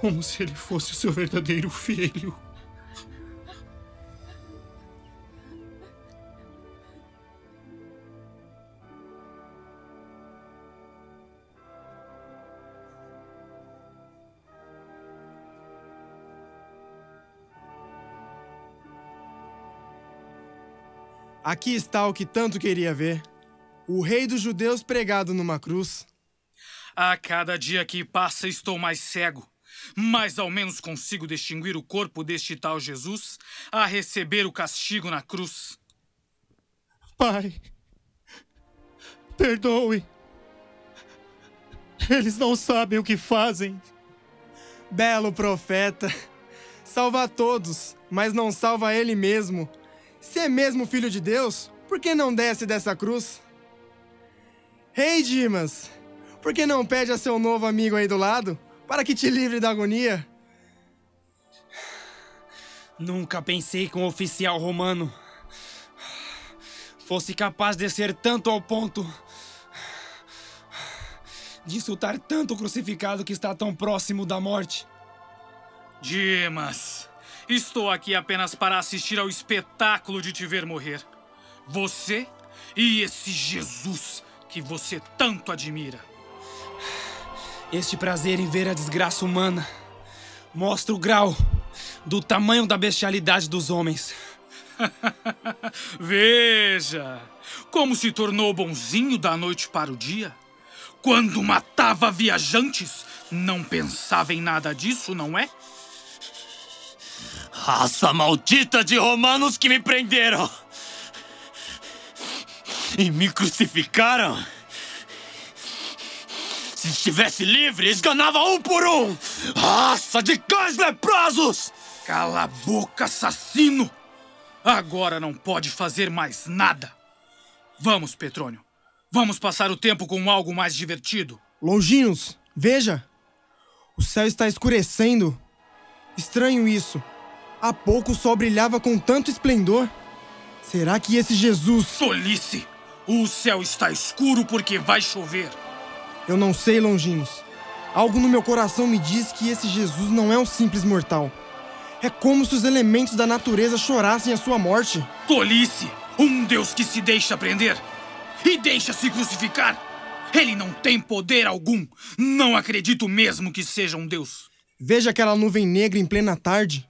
como se ele fosse o seu verdadeiro filho. Aqui está o que tanto queria ver: o rei dos judeus pregado numa cruz. A cada dia que passa estou mais cego, mas ao menos consigo distinguir o corpo deste tal Jesus a receber o castigo na cruz. Pai, perdoe. Eles não sabem o que fazem. Belo profeta, salva a todos, mas não salva ele mesmo. Se é mesmo filho de Deus, por que não desce dessa cruz? Rei Dimas, por que não pede a seu novo amigo aí do lado para que te livre da agonia? Nunca pensei que um oficial romano fosse capaz de ser tanto ao ponto de insultar tanto o crucificado que está tão próximo da morte. Dimas, estou aqui apenas para assistir ao espetáculo de te ver morrer. Você e esse Jesus que você tanto admira. Este prazer em ver a desgraça humana mostra o grau do tamanho da bestialidade dos homens. Veja como se tornou bonzinho da noite para o dia. Quando matava viajantes, não pensava em nada disso, não é? Raça maldita de romanos que me prenderam e me crucificaram. Se estivesse livre, esganava um por um! Raça de cães leprosos! Cala a boca, assassino! Agora não pode fazer mais nada. Vamos, Petrônio. Vamos passar o tempo com algo mais divertido. Longinhos, veja! O céu está escurecendo. Estranho isso. Há pouco o sol brilhava com tanto esplendor. Será que esse Jesus. Tolice! O céu está escuro porque vai chover. Eu não sei, Longinhos. Algo no meu coração me diz que esse Jesus não é um simples mortal. É como se os elementos da natureza chorassem a sua morte. Tolice! Um Deus que se deixa prender e deixa-se crucificar. Ele não tem poder algum. Não acredito mesmo que seja um Deus. Veja aquela nuvem negra em plena tarde.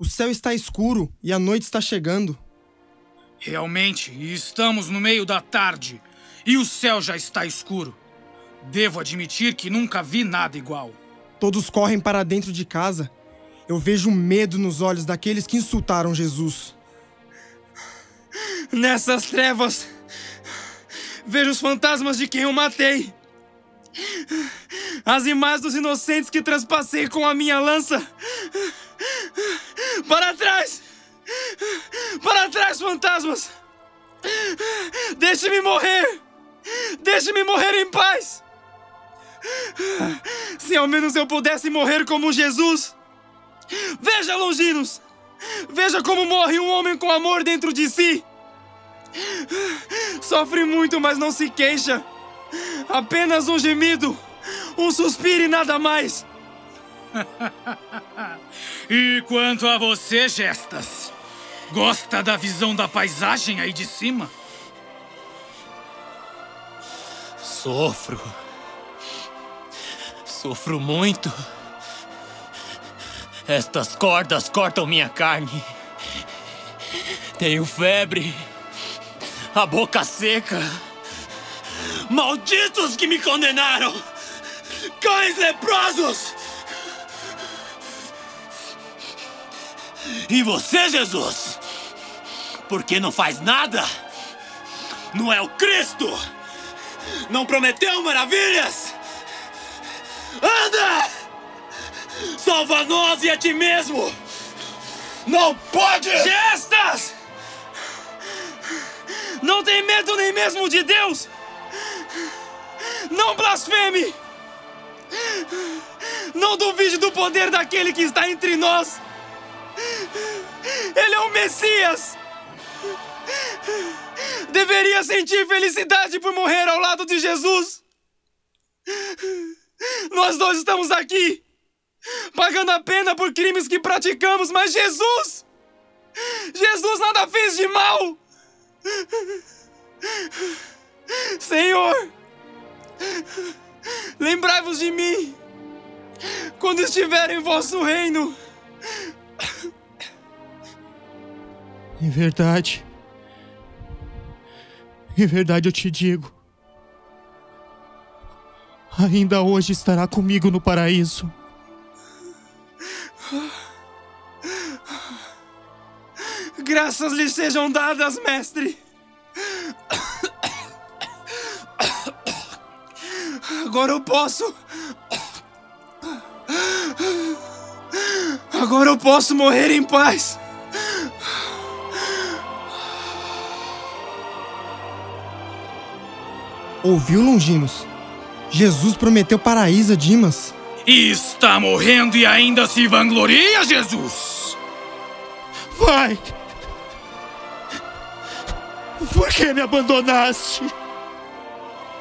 O céu está escuro e a noite está chegando. Realmente, estamos no meio da tarde e o céu já está escuro. Devo admitir que nunca vi nada igual. Todos correm para dentro de casa. Eu vejo medo nos olhos daqueles que insultaram Jesus. Nessas trevas, vejo os fantasmas de quem eu matei. As imagens dos inocentes que transpassei com a minha lança. Para trás! Para trás, fantasmas! Deixe-me morrer! Deixe-me morrer em paz! Se ao menos eu pudesse morrer como Jesus! Veja, Longinos! Veja como morre um homem com amor dentro de si! Sofre muito, mas não se queixa. Apenas um gemido, um suspiro e nada mais. e quanto a você, Gestas? Gosta da visão da paisagem aí de cima? Sofro. Sofro muito. Estas cordas cortam minha carne. Tenho febre. A boca seca. Malditos que me condenaram! Cães leprosos! E você, Jesus? Por que não faz nada? Não é o Cristo? Não prometeu maravilhas? Anda! Salva nós e a ti mesmo! Não pode! Gestas! Não tem medo nem mesmo de Deus! Não blasfeme! Não duvide do poder daquele que está entre nós! Ele é o Messias! Deveria sentir felicidade por morrer ao lado de Jesus! Nós dois estamos aqui, pagando a pena por crimes que praticamos, mas Jesus! Jesus nada fez de mal! Senhor, lembrai-vos de mim quando estiver em vosso reino. Em verdade, em verdade eu te digo, ainda hoje estará comigo no paraíso. Graças lhe sejam dadas, mestre. Agora eu posso. Agora eu posso morrer em paz. Ouviu, Longinos? Jesus prometeu paraíso a Dimas. E está morrendo e ainda se vangloria, Jesus? Pai! Por que me abandonaste?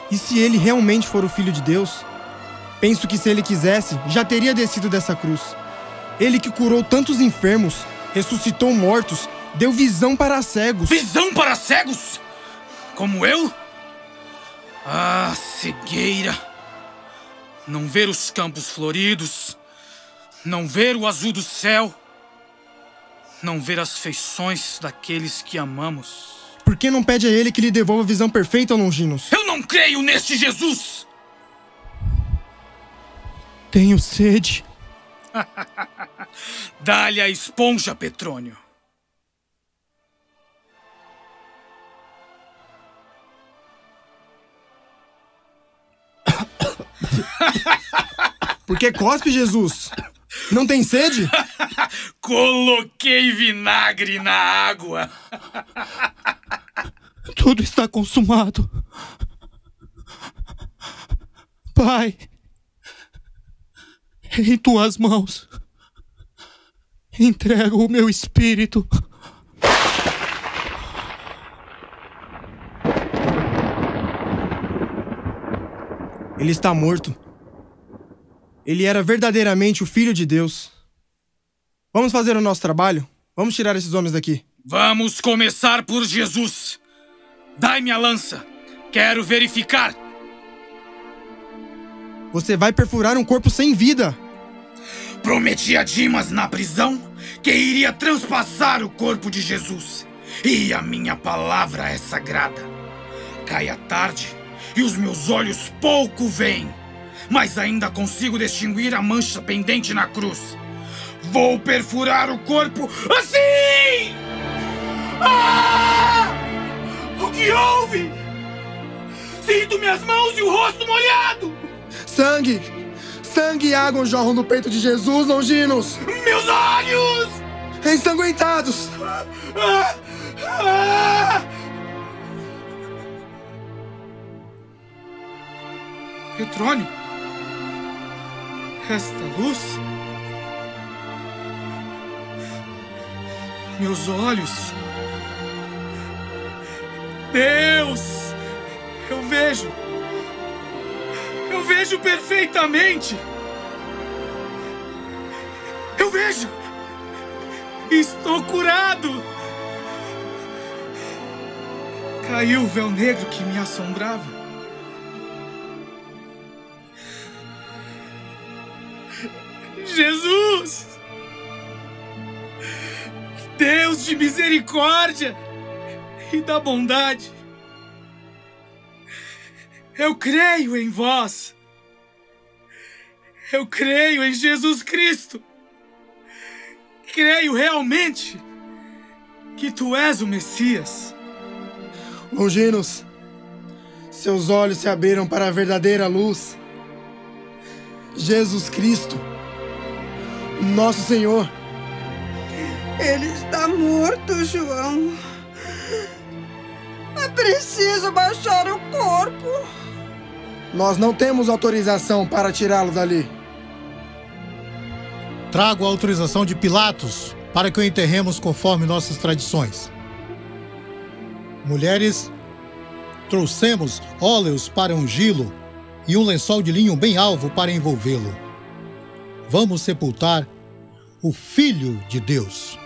E se ele realmente for o Filho de Deus? Penso que se ele quisesse, já teria descido dessa cruz. Ele que curou tantos enfermos, ressuscitou mortos, deu visão para cegos. Visão para cegos? Como eu? Ah, cegueira! Não ver os campos floridos, não ver o azul do céu, não ver as feições daqueles que amamos. Por que não pede a ele que lhe devolva a visão perfeita, Longinos? Eu não creio neste Jesus! Tenho sede. Dá-lhe a esponja, Petrônio. Por que cospe, Jesus? Não tem sede? Coloquei vinagre na água. Tudo está consumado. Pai, em tuas mãos entrego o meu espírito. Ele está morto. Ele era verdadeiramente o Filho de Deus. Vamos fazer o nosso trabalho? Vamos tirar esses homens daqui. Vamos começar por Jesus. Dai-me a lança. Quero verificar. Você vai perfurar um corpo sem vida. Prometi a Dimas na prisão que iria transpassar o corpo de Jesus. E a minha palavra é sagrada. Cai a tarde e os meus olhos pouco veem, mas ainda consigo distinguir a mancha pendente na cruz. Vou perfurar o corpo assim! Ah! O que houve? Sinto minhas mãos e o rosto molhado! Sangue! Sangue e água jorram do peito de Jesus, Longinos! Meus olhos! Ensanguentados! Ah! Ah! Petrônio? Esta luz? Meus olhos. Deus! Eu vejo. Eu vejo perfeitamente. Eu vejo. Estou curado. Caiu o véu negro que me assombrava. Jesus! Deus de misericórdia e da bondade. Eu creio em vós. Eu creio em Jesus Cristo. Creio realmente que tu és o Messias. Longinos, seus olhos se abriram para a verdadeira luz. Jesus Cristo, nosso Senhor. Ele está morto, João. É preciso baixar o corpo. Nós não temos autorização para tirá-lo dali. Trago a autorização de Pilatos para que o enterremos conforme nossas tradições. Mulheres, trouxemos óleos para ungí-lo e um lençol de linho bem alvo para envolvê-lo. Vamos sepultar o Filho de Deus.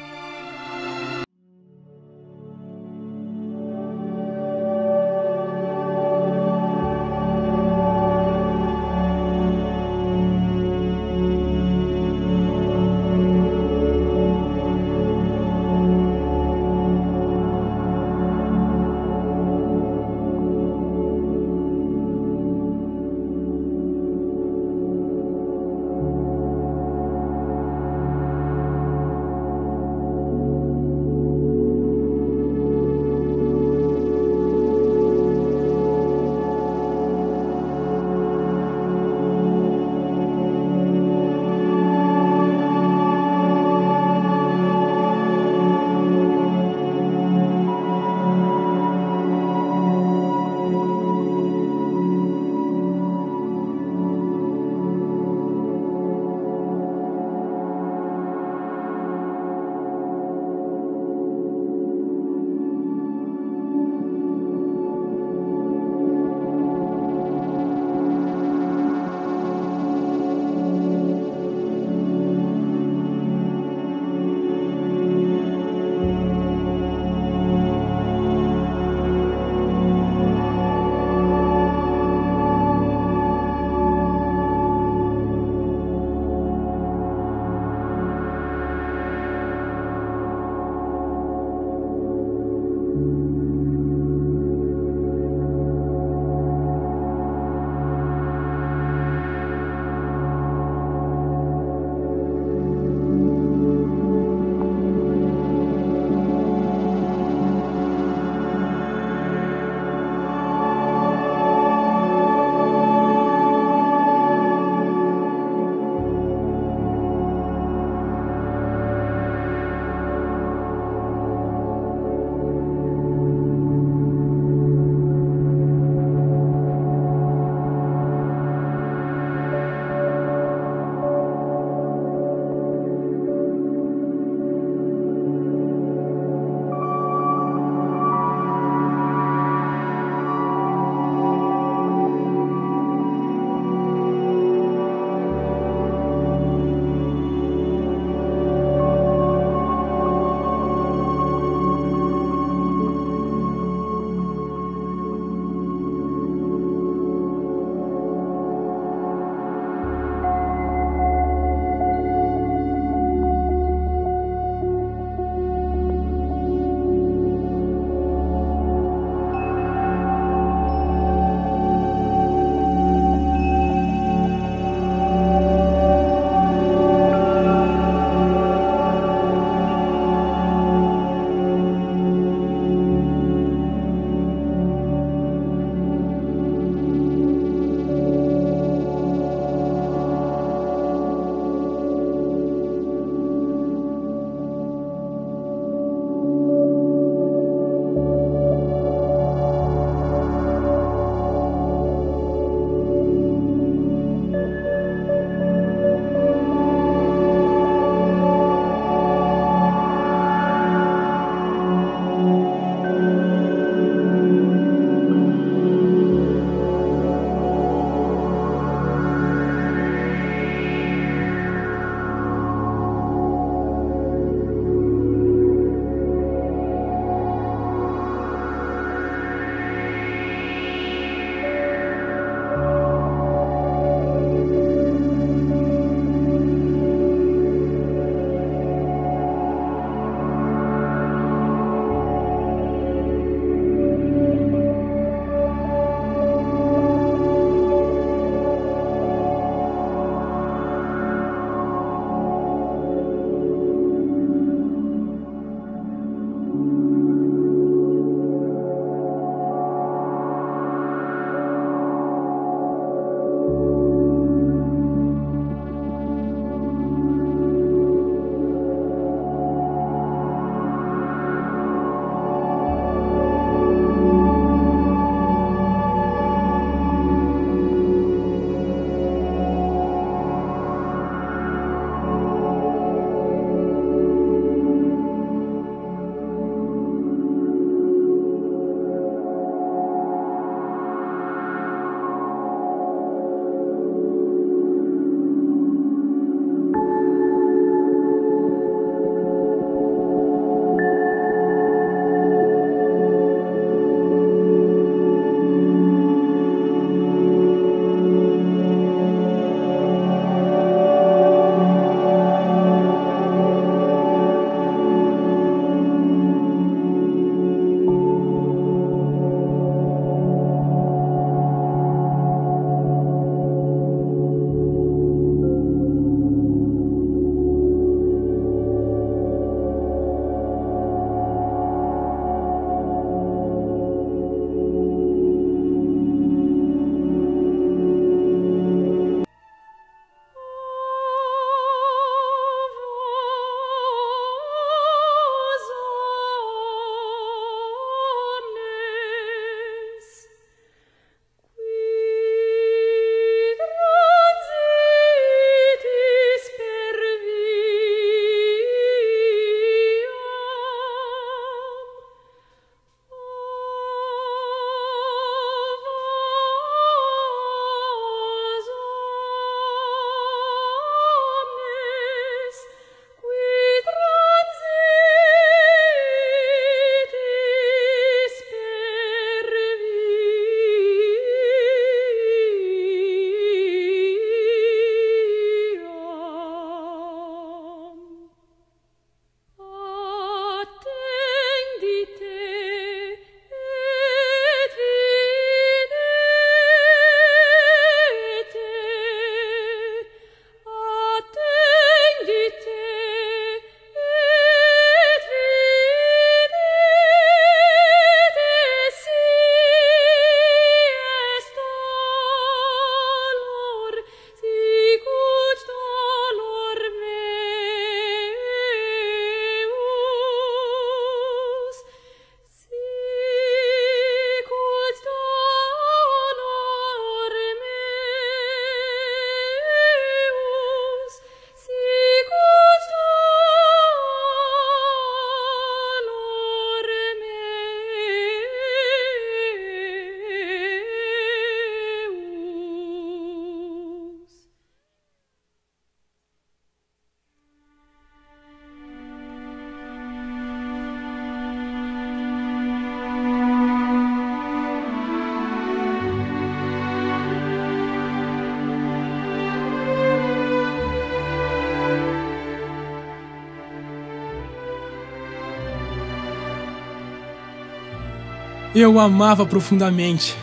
Eu o amava profundamente.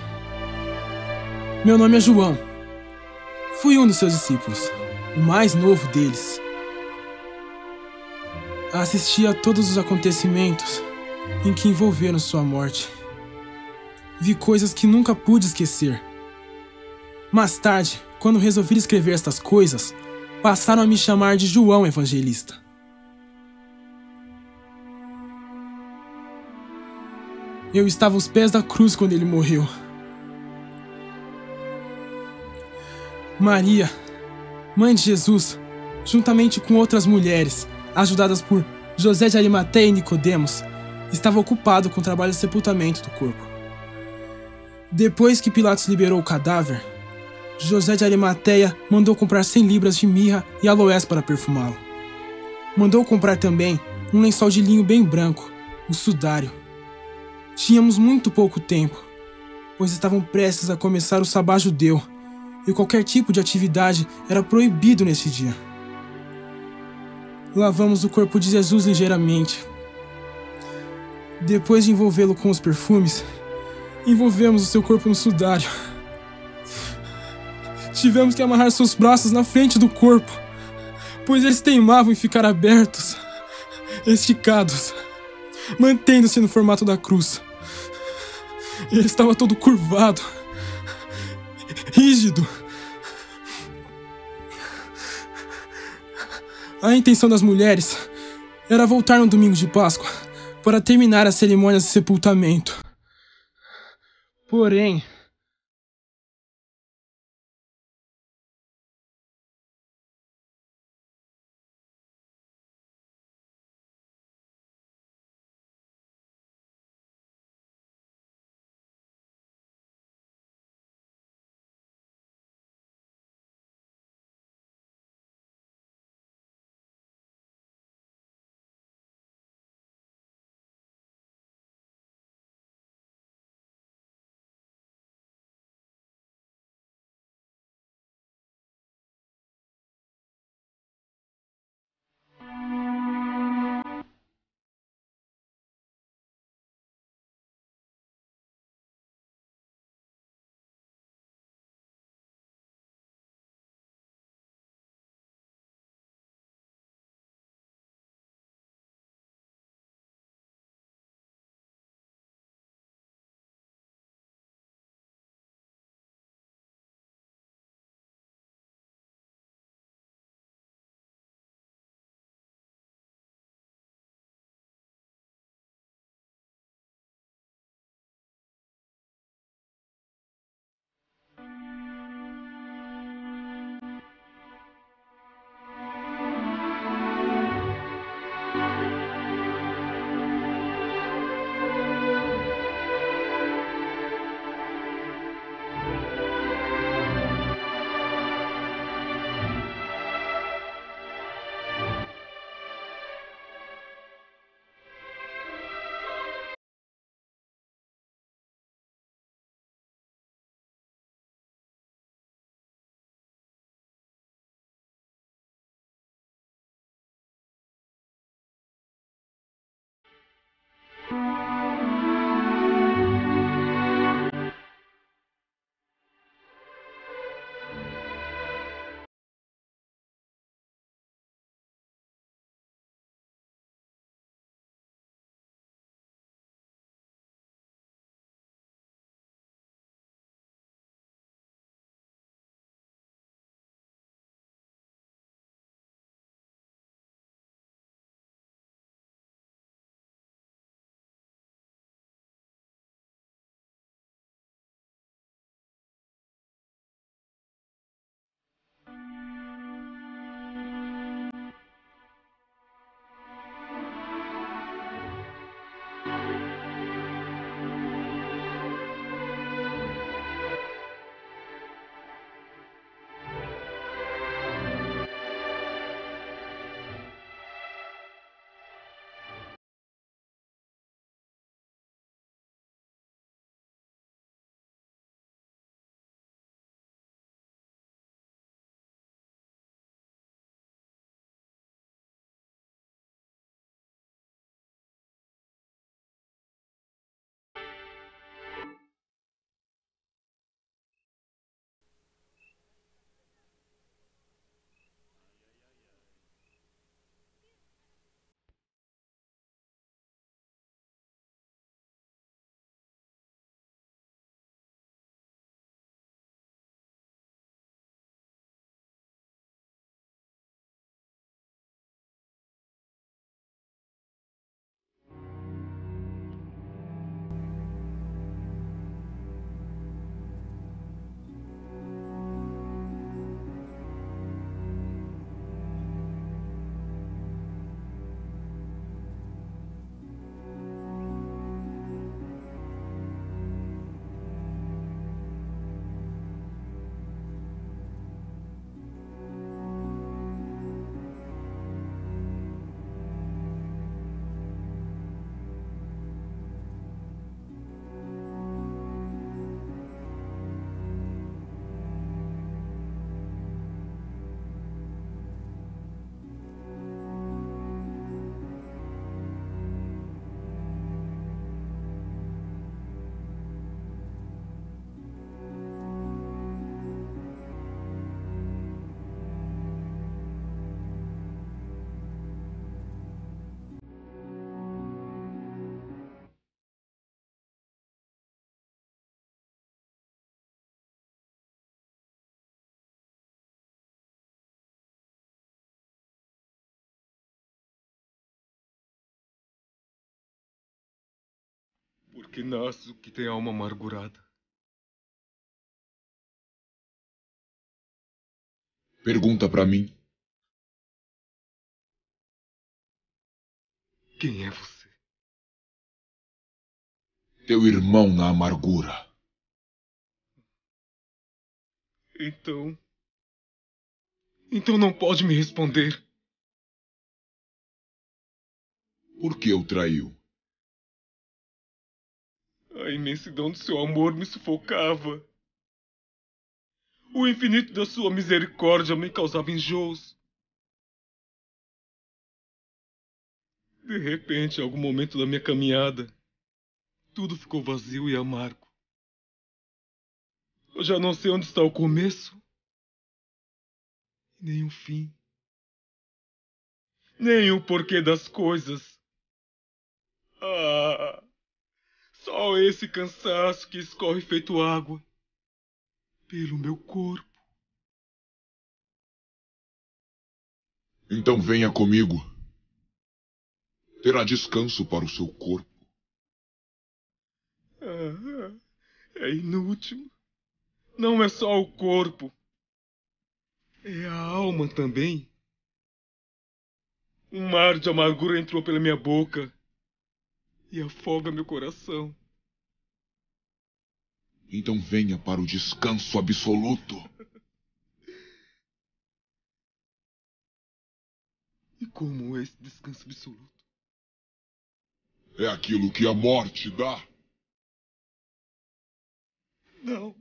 Meu nome é João. Fui um dos seus discípulos, o mais novo deles. Assisti a todos os acontecimentos em que envolveram sua morte. Vi coisas que nunca pude esquecer. Mais tarde, quando resolvi escrever estas coisas, passaram a me chamar de João Evangelista. Eu estava aos pés da cruz quando ele morreu. Maria, mãe de Jesus, juntamente com outras mulheres, ajudadas por José de Arimateia e Nicodemos, estava ocupado com o trabalho de sepultamento do corpo. Depois que Pilatos liberou o cadáver, José de Arimateia mandou comprar 100 libras de mirra e aloés para perfumá-lo. Mandou comprar também um lençol de linho bem branco, o sudário. Tínhamos muito pouco tempo, pois estavam prestes a começar o sabá judeu, e qualquer tipo de atividade era proibido nesse dia. Lavamos o corpo de Jesus ligeiramente. Depois de envolvê-lo com os perfumes, envolvemos o seu corpo no sudário. Tivemos que amarrar seus braços na frente do corpo, pois eles teimavam em ficar abertos, esticados, mantendo-se no formato da cruz. Ele estava todo curvado, rígido. A intenção das mulheres era voltar no domingo de Páscoa para terminar as cerimônias de sepultamento. Porém, que nasce o que tem alma amargurada. Pergunta pra mim. Quem é você? Teu irmão na amargura. Então. Então não pode me responder. Por que o traiu? A imensidão do seu amor me sufocava. O infinito da sua misericórdia me causava enjoos. De repente, em algum momento da minha caminhada, tudo ficou vazio e amargo. Eu já não sei onde está o começo nem o fim, nem o porquê das coisas. Ah, só esse cansaço que escorre feito água pelo meu corpo. Então venha comigo. Terá descanso para o seu corpo. Ah, é inútil. Não é só o corpo. É a alma também. Um mar de amargura entrou pela minha boca e afoga meu coração. Então venha para o descanso absoluto. E como é esse descanso absoluto? É aquilo que a morte dá. Não.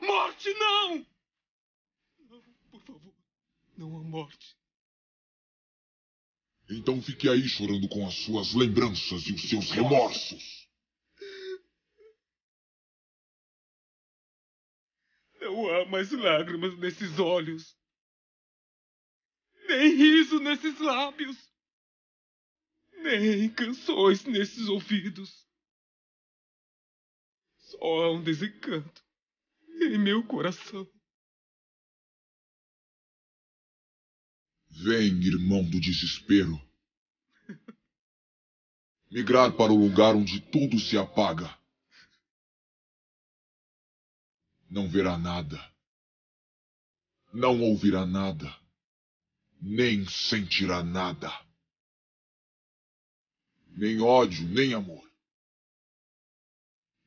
Morte, não! Não, por favor, não a morte. Então fique aí chorando com as suas lembranças e os seus remorsos. Não há mais lágrimas nesses olhos. Nem riso nesses lábios. Nem canções nesses ouvidos. Só há um desencanto em meu coração. Vem, irmão do desespero. Migrar para o lugar onde tudo se apaga. Não verá nada. Não ouvirá nada. Nem sentirá nada. Nem ódio, nem amor.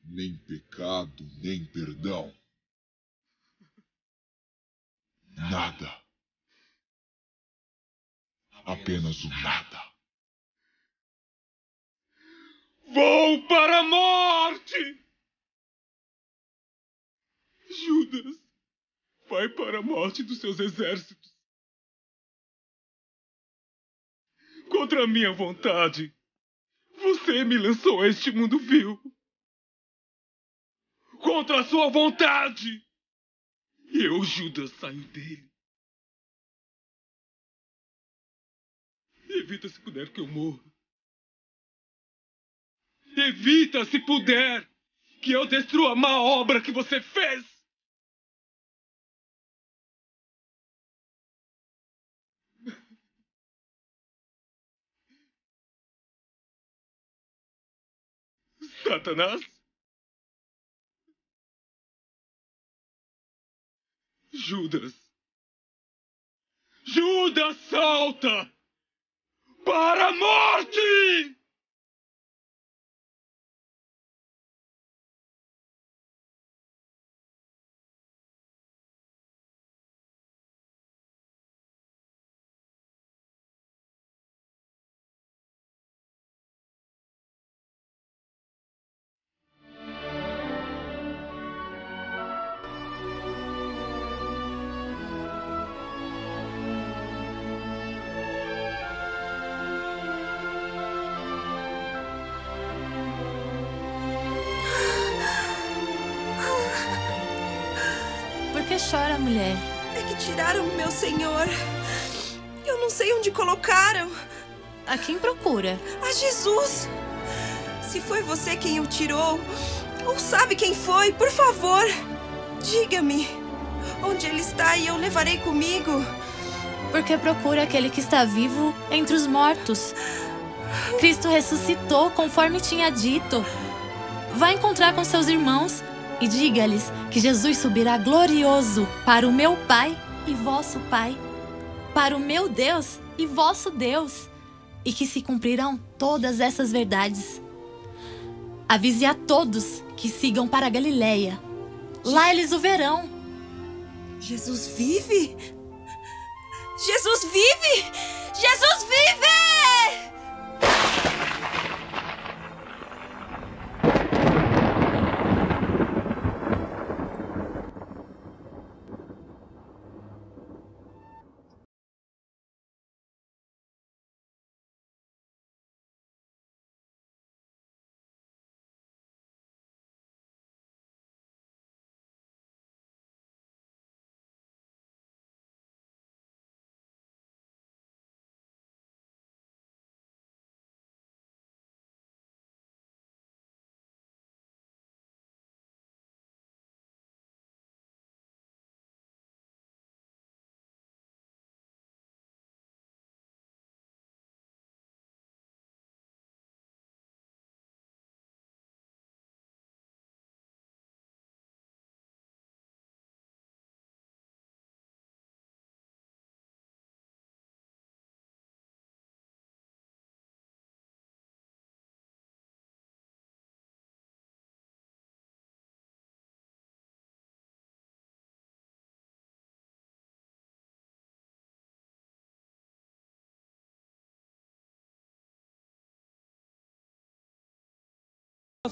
Nem pecado, nem perdão. Nada. Apenas o nada. Vou para a morte! Judas, vai para a morte dos seus exércitos. Contra a minha vontade, você me lançou a este mundo vil. Contra a sua vontade, eu, Judas, saio dele. Evita se puder que eu morra. Evita se puder que eu destrua a má obra que você fez. Satanás? Judas. Judas, salta! Para a morte! Tiraram o meu senhor. Eu não sei onde colocaram. A quem procura? A Jesus. Se foi você quem o tirou, ou sabe quem foi, por favor, diga-me onde ele está e eu levarei comigo. Porque procura aquele que está vivo entre os mortos. Cristo ressuscitou conforme tinha dito. Vá encontrar com seus irmãos e diga-lhes que Jesus subirá glorioso para o meu Pai e vosso Pai, para o meu Deus e vosso Deus, e que se cumprirão todas essas verdades. Avise a todos que sigam para a Galileia. Lá eles o verão. Jesus vive? Jesus vive! Jesus vive!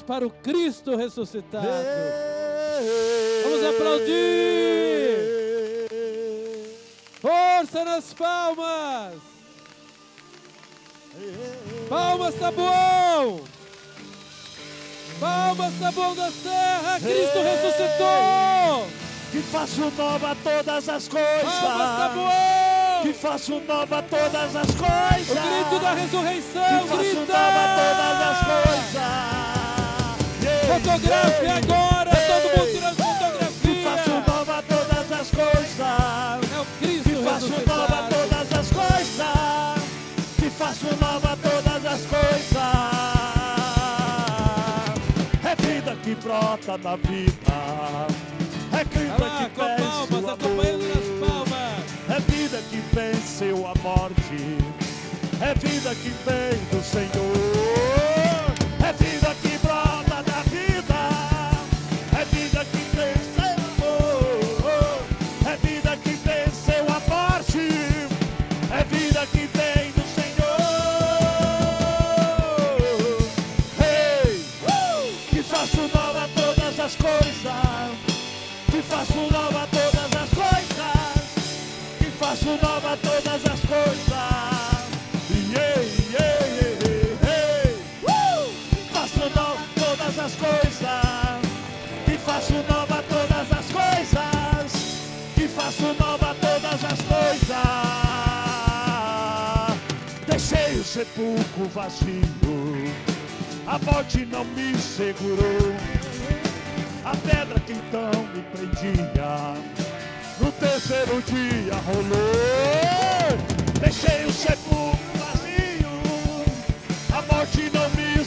Para o Cristo ressuscitado. Vamos aplaudir! Força nas palmas! Palmas tá bom! Palmas tá bom da serra! Cristo ressuscitou! Que faço nova todas as coisas. Palmas tá bom! Que faço nova todas as coisas. O grito da ressurreição, Que faço grita! nova todas as coisas. Fotografe agora, todo mundo tirando fotografia. Que faço nova todas as coisas. É o Cristo Que faço nova todas as coisas. Que faço nova todas as coisas. É vida que brota da vida. É vida lá, que vence o amor. É vida que venceu a morte. É vida que vem do Senhor. É vida sepulcro vazio. A morte não me segurou. A pedra que então me prendia No terceiro dia rolou Deixei o sepulcro vazio A morte não me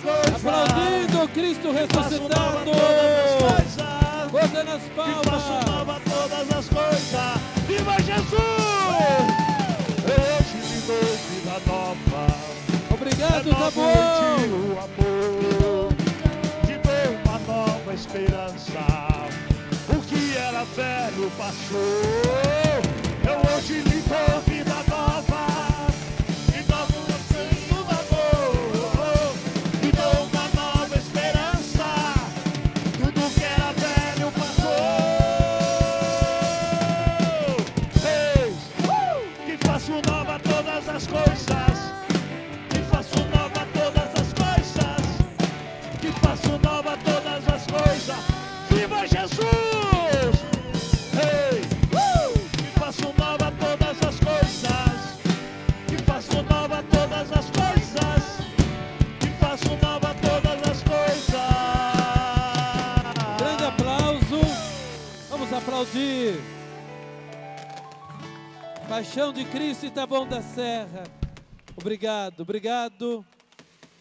Aplaudindo Cristo Que ressuscitado. todas as coisas. Força nas Que palmas. faço nova todas as coisas. Viva Jesus! Hoje me dou vida nova. Obrigado, tá bom. Velho passou. Eu hoje lhe de Paixão de Cristo e tá Tabão da Serra. Obrigado, obrigado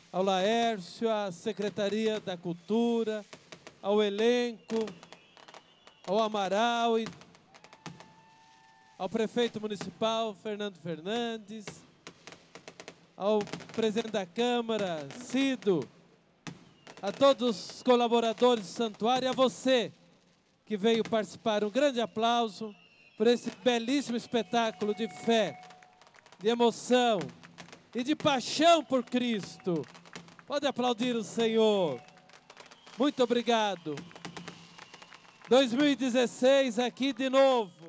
ao Laércio, à Secretaria da Cultura, ao elenco, ao Amaral e ao prefeito municipal Fernando Fernandes, ao presidente da Câmara, Cido, a todos os colaboradores do santuário e a você que veio participar. Um grande aplauso por esse belíssimo espetáculo de fé, de emoção e de paixão por Cristo. Pode aplaudir o Senhor. Muito obrigado. 2016 aqui de novo.